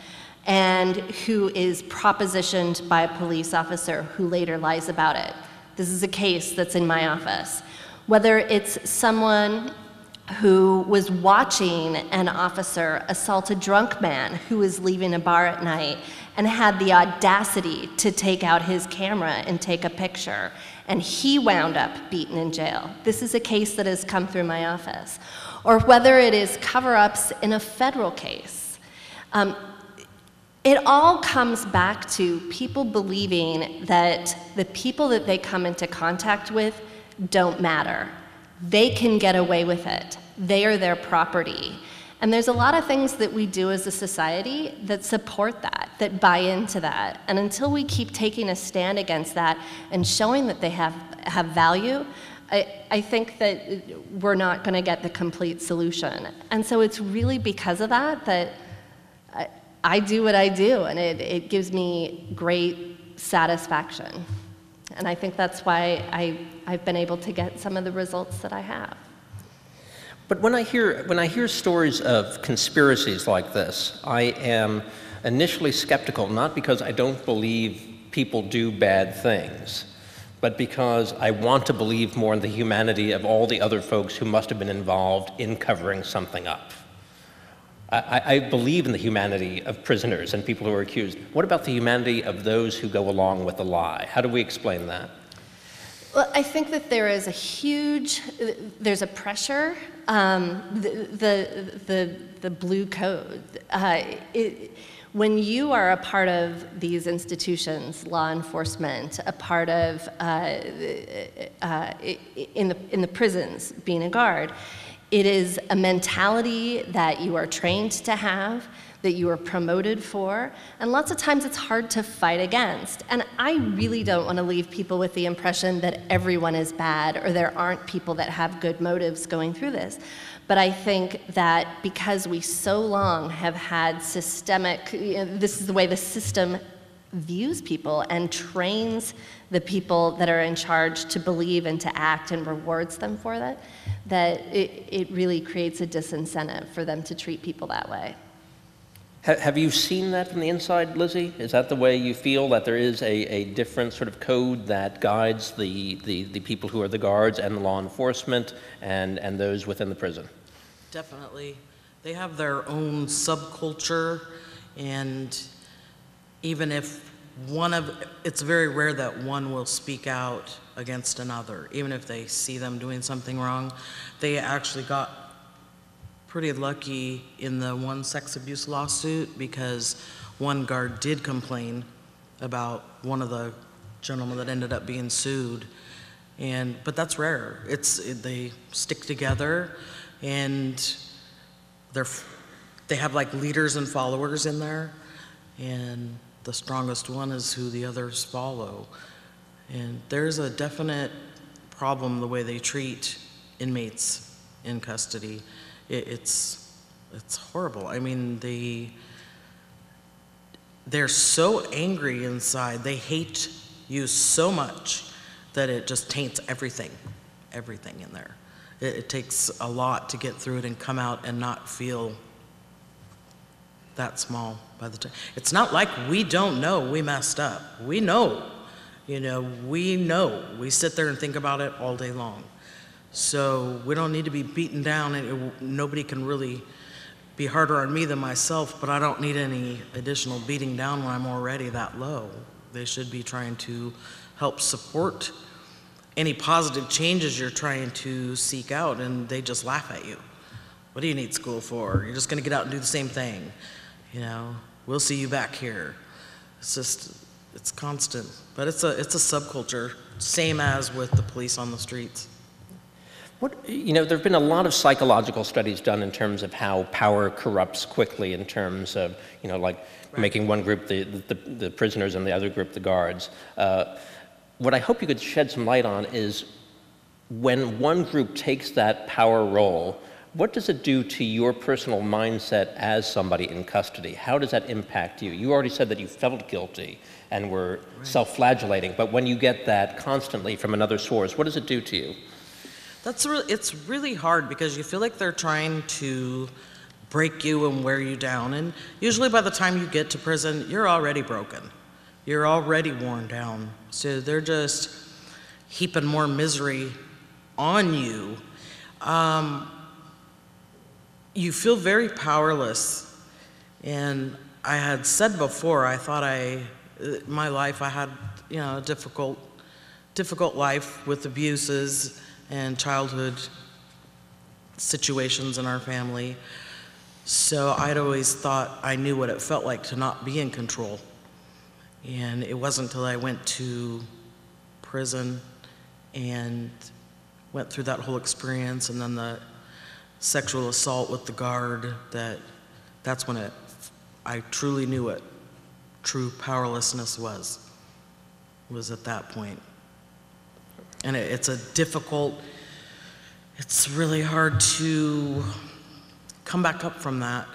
and who is propositioned by a police officer who later lies about it. This is a case that's in my office. Whether it's someone who was watching an officer assault a drunk man who was leaving a bar at night and had the audacity to take out his camera and take a picture. And he wound up beaten in jail. This is a case that has come through my office. Or whether it is cover ups in a federal case. Um, it all comes back to people believing that the people that they come into contact with don't matter they can get away with it. They are their property. And there's a lot of things that we do as a society that support that, that buy into that. And until we keep taking a stand against that and showing that they have, have value, I, I think that we're not going to get the complete solution. And so it's really because of that that I, I do what I do, and it, it gives me great satisfaction. And I think that's why I, I've been able to get some of the results that I have. But when I hear, when I hear stories of conspiracies like this, I am initially skeptical, not because I don't believe people do bad things, but because I want to believe more in the humanity of all the other folks who must have been involved in covering something up. I, I, believe in the humanity of prisoners and people who are accused. What about the humanity of those who go along with the lie? How do we explain that? Well, I think that there is a huge, there's a pressure. Um, the, the, the, the, blue code. Uh, it, when you are a part of these institutions, law enforcement, a part of uh, uh, in the in the prisons, being a guard, it is a mentality that you are trained to have. that you are promoted for, and lots of times it's hard to fight against. And I really don't want to leave people with the impression that everyone is bad or there aren't people that have good motives going through this. But I think that because we so long have had systemic, this is the way the system views people and trains the people that are in charge to believe and to act and rewards them for that, that it, it really creates a disincentive for them to treat people that way. Have you seen that from the inside, Lizzie? Is that the way you feel that there is a, a different sort of code that guides the, the, the people who are the guards and the law enforcement and, and those within the prison? Definitely. They have their own subculture, and even if one of, it's very rare that one will speak out against another, even if they see them doing something wrong. They actually got pretty lucky in the one sex abuse lawsuit because one guard did complain about one of the gentlemen that ended up being sued. And, but that's rare. It's, it, they stick together and they're, they have like leaders and followers in there. And the strongest one is who the others follow. And there's a definite problem the way they treat inmates in custody. It, it's, it's horrible. I mean, they, they're so angry inside. They hate you so much that it just taints everything, everything in there. It, it takes a lot to get through it and come out and not feel that small by the time. It's not like we don't know we messed up. We know. You know, we know. We sit there and think about it all day long. So we don't need to be beaten down, and it, nobody can really be harder on me than myself, but I don't need any additional beating down when I'm already that low. They should be trying to help support any positive changes you're trying to seek out, and they just laugh at you. What do you need school for? You're just going to get out and do the same thing. You know, we'll see you back here. It's just, it's constant. But it's a, it's a subculture, same as with the police on the streets. What, you know, there have been a lot of psychological studies done in terms of how power corrupts quickly in terms of, you know, like right. making one group the, the, the, prisoners and the other group the guards. Uh, what I hope you could shed some light on is when one group takes that power role, what does it do to your personal mindset as somebody in custody? How does that impact you? You already said that you felt guilty and were right. self-flagellating, but when you get that constantly from another source, what does it do to you? That's re it's really hard because you feel like they're trying to break you and wear you down. And usually by the time you get to prison, you're already broken. You're already worn down. So they're just heaping more misery on you. Um, you feel very powerless. And I had said before, I thought I, my life, I had, you know, a difficult, difficult life with abuses and childhood situations in our family. So I'd always thought I knew what it felt like to not be in control. And it wasn't until I went to prison and went through that whole experience and then the sexual assault with the guard that that's when it I truly knew what true powerlessness was was at that point. And it, it's a difficult it's really hard to come back up from that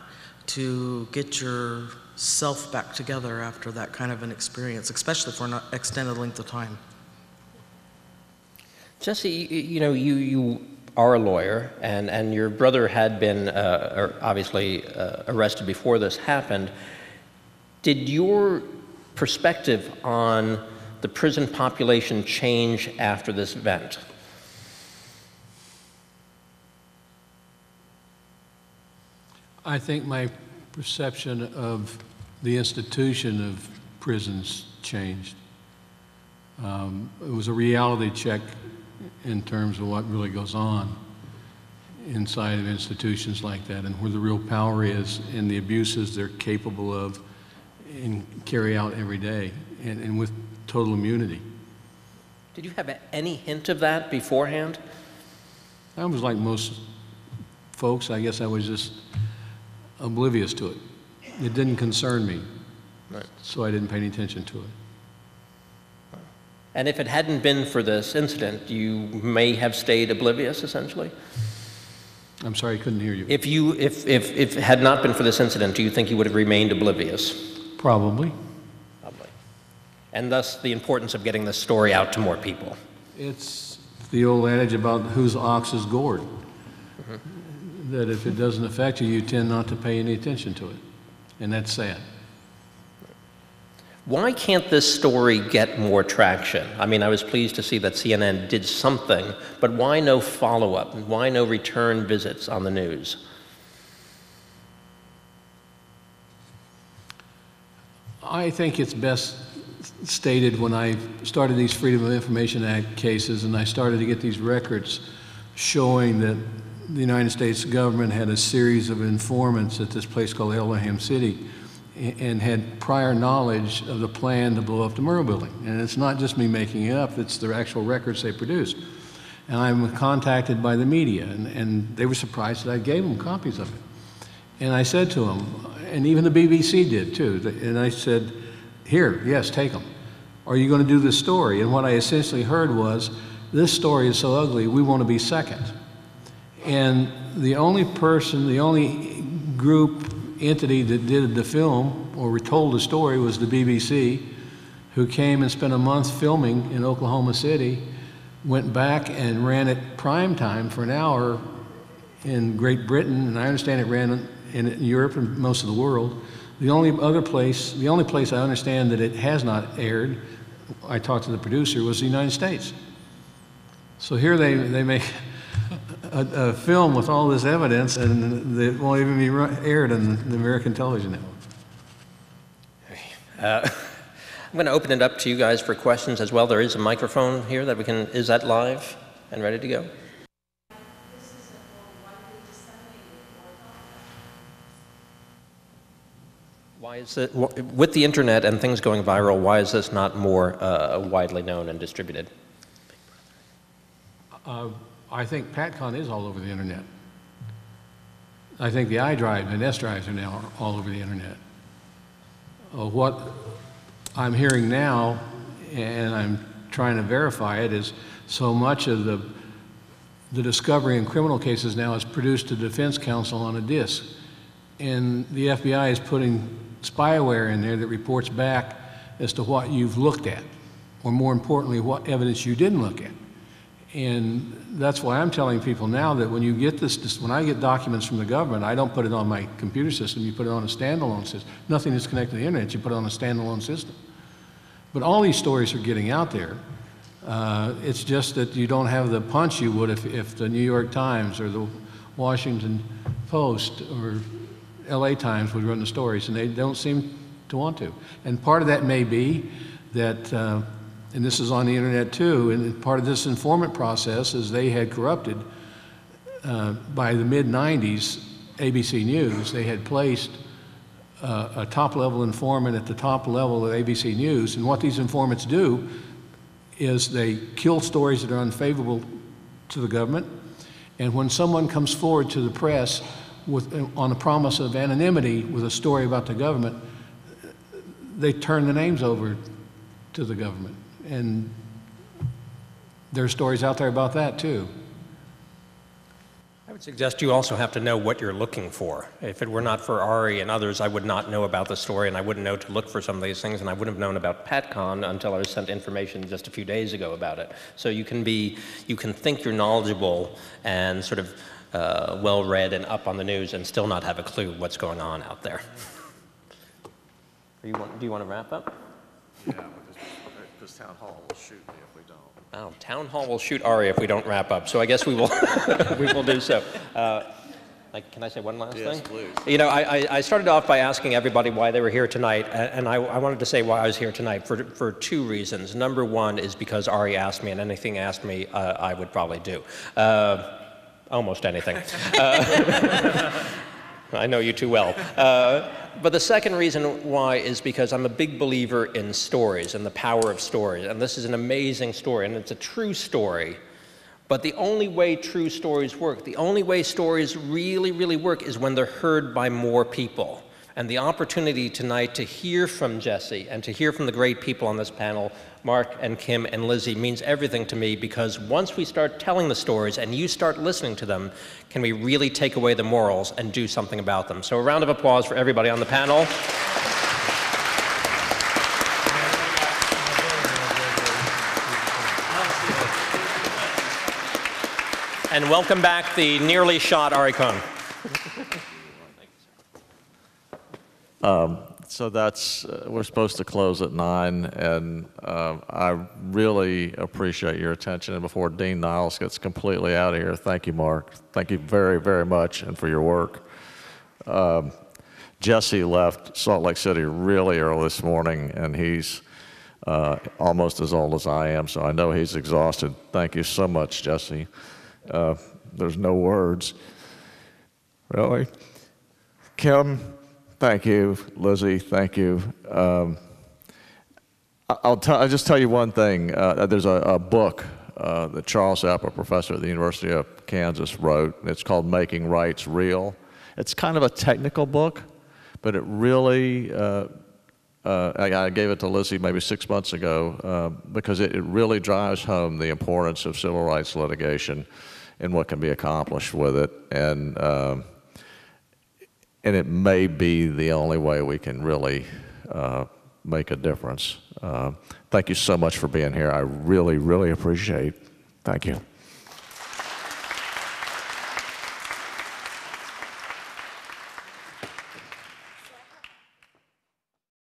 to get yourself back together after that kind of an experience especially for an extended length of time. Jesse, you know, you, you a lawyer, and, and your brother had been uh, obviously uh, arrested before this happened. Did your perspective on the prison population change after this event? I think my perception of the institution of prisons changed. Um, it was a reality check in terms of what really goes on inside of institutions like that and where the real power is and the abuses they're capable of and carry out every day and, and with total immunity. Did you have any hint of that beforehand? I was like most folks. I guess I was just oblivious to it. It didn't concern me, Right. so I didn't pay any attention to it. And if it hadn't been for this incident, you may have stayed oblivious, essentially? I'm sorry, I couldn't hear you. If you, if, if, if it had not been for this incident, do you think you would have remained oblivious? Probably. Probably. And thus the importance of getting this story out to more people. It's the old adage about whose ox is gored. Mm-hmm. That if it doesn't affect you, you tend not to pay any attention to it. And that's sad. Why can't this story get more traction? I mean, I was pleased to see that CNN did something, but why no follow up? Why no return visits on the news? I think it's best stated when I started these Freedom of Information Act cases and I started to get these records showing that the United States government had a series of informants at this place called Elohim City and had prior knowledge of the plan to blow up the Murrah building. And it's not just me making it up, it's the actual records they produced. And I'm contacted by the media, and, and they were surprised that I gave them copies of it. And I said to them, and even the BBC did too, and I said, here, yes, take them. Are you going to do this story? And what I essentially heard was, this story is so ugly, we want to be second. And the only person, the only group, entity that did the film or told the story was the BBC, who came and spent a month filming in Oklahoma City, went back and ran it prime time for an hour in Great Britain, and I understand it ran in Europe and most of the world. The only other place, the only place I understand that it has not aired, I talked to the producer, was the United States. So here they, they make a, a film with all this evidence, and it won't even be ru- aired on the American television network. Uh, I'm going to open it up to you guys for questions as well. There is a microphone here that we can, is that live and ready to go? Why is it, with the internet and things going viral, why is this not more uh, widely known and distributed? Uh, I think PatCon is all over the internet. I think the iDrive and S drives are now all over the internet. Uh, what I'm hearing now, and I'm trying to verify it, is so much of the the discovery in criminal cases now is produced to defense counsel on a disk. And the FBI is putting spyware in there that reports back as to what you've looked at, or more importantly, what evidence you didn't look at. And that's why I'm telling people now that when you get this, when I get documents from the government, I don't put it on my computer system, you put it on a standalone system. Nothing is connected to the internet, you put it on a standalone system. But all these stories are getting out there. Uh, it's just that you don't have the punch you would if, if the New York Times or the Washington Post or LA Times would run the stories, and they don't seem to want to. And part of that may be that, uh, and this is on the internet too, and part of this informant process is they had corrupted uh, by the mid 90s ABC News. They had placed uh, a top level informant at the top level of ABC News, and what these informants do is they kill stories that are unfavorable to the government, and when someone comes forward to the press with, on a promise of anonymity with a story about the government, they turn the names over to the government. And there are stories out there about that too. I would suggest you also have to know what you're looking for. If it were not for Ari and others, I would not know about the story and I wouldn't know to look for some of these things and I wouldn't have known about PatCon until I was sent information just a few days ago about it. So you can be, you can think you're knowledgeable and sort of uh, well-read and up on the news and still not have a clue what's going on out there. Are you want, do you want to wrap up? Yeah, this town hall will shoot me if we don't. Oh, town hall will shoot Ari if we don't wrap up. So I guess we will, we will do so. Uh, like, can I say one last Yes, thing? please. You know, I, I, I started off by asking everybody why they were here tonight, and I, I wanted to say why I was here tonight for, for two reasons. Number one is because Ari asked me, and anything asked me, uh, I would probably do. Uh, almost anything. I know you too well. Uh, but the second reason why is because I'm a big believer in stories and the power of stories. And this is an amazing story, and it's a true story. But the only way true stories work, the only way stories really, really work is when they're heard by more people. And the opportunity tonight to hear from Jesse and to hear from the great people on this panel, Mark and Kim and Lizzie, means everything to me because once we start telling the stories and you start listening to them, can we really take away the morals and do something about them? So a round of applause for everybody on the panel. And welcome back the nearly shot Ari Cohn. Um, so that's, uh, we're supposed to close at nine, and uh, I really appreciate your attention. And before Dean Niles gets completely out of here, thank you, Mark. Thank you very, very much, and for your work. Um, Jesse left Salt Lake City really early this morning, and he's uh, almost as old as I am, so I know he's exhausted. Thank you so much, Jesse. Uh, there's no words. Really? Kim, thank you. Lizzie, thank you. Um, I'll, t- I'll just tell you one thing. Uh, there's a, a book uh, that Charles Epp, professor at the University of Kansas, wrote. It's called Making Rights Real. It's kind of a technical book, but it really, uh, uh, I, I gave it to Lizzie maybe six months ago uh, because it, it really drives home the importance of civil rights litigation and what can be accomplished with it. And, um, and it may be the only way we can really uh, make a difference. Uh, thank you so much for being here. I really, really appreciate. Thank you.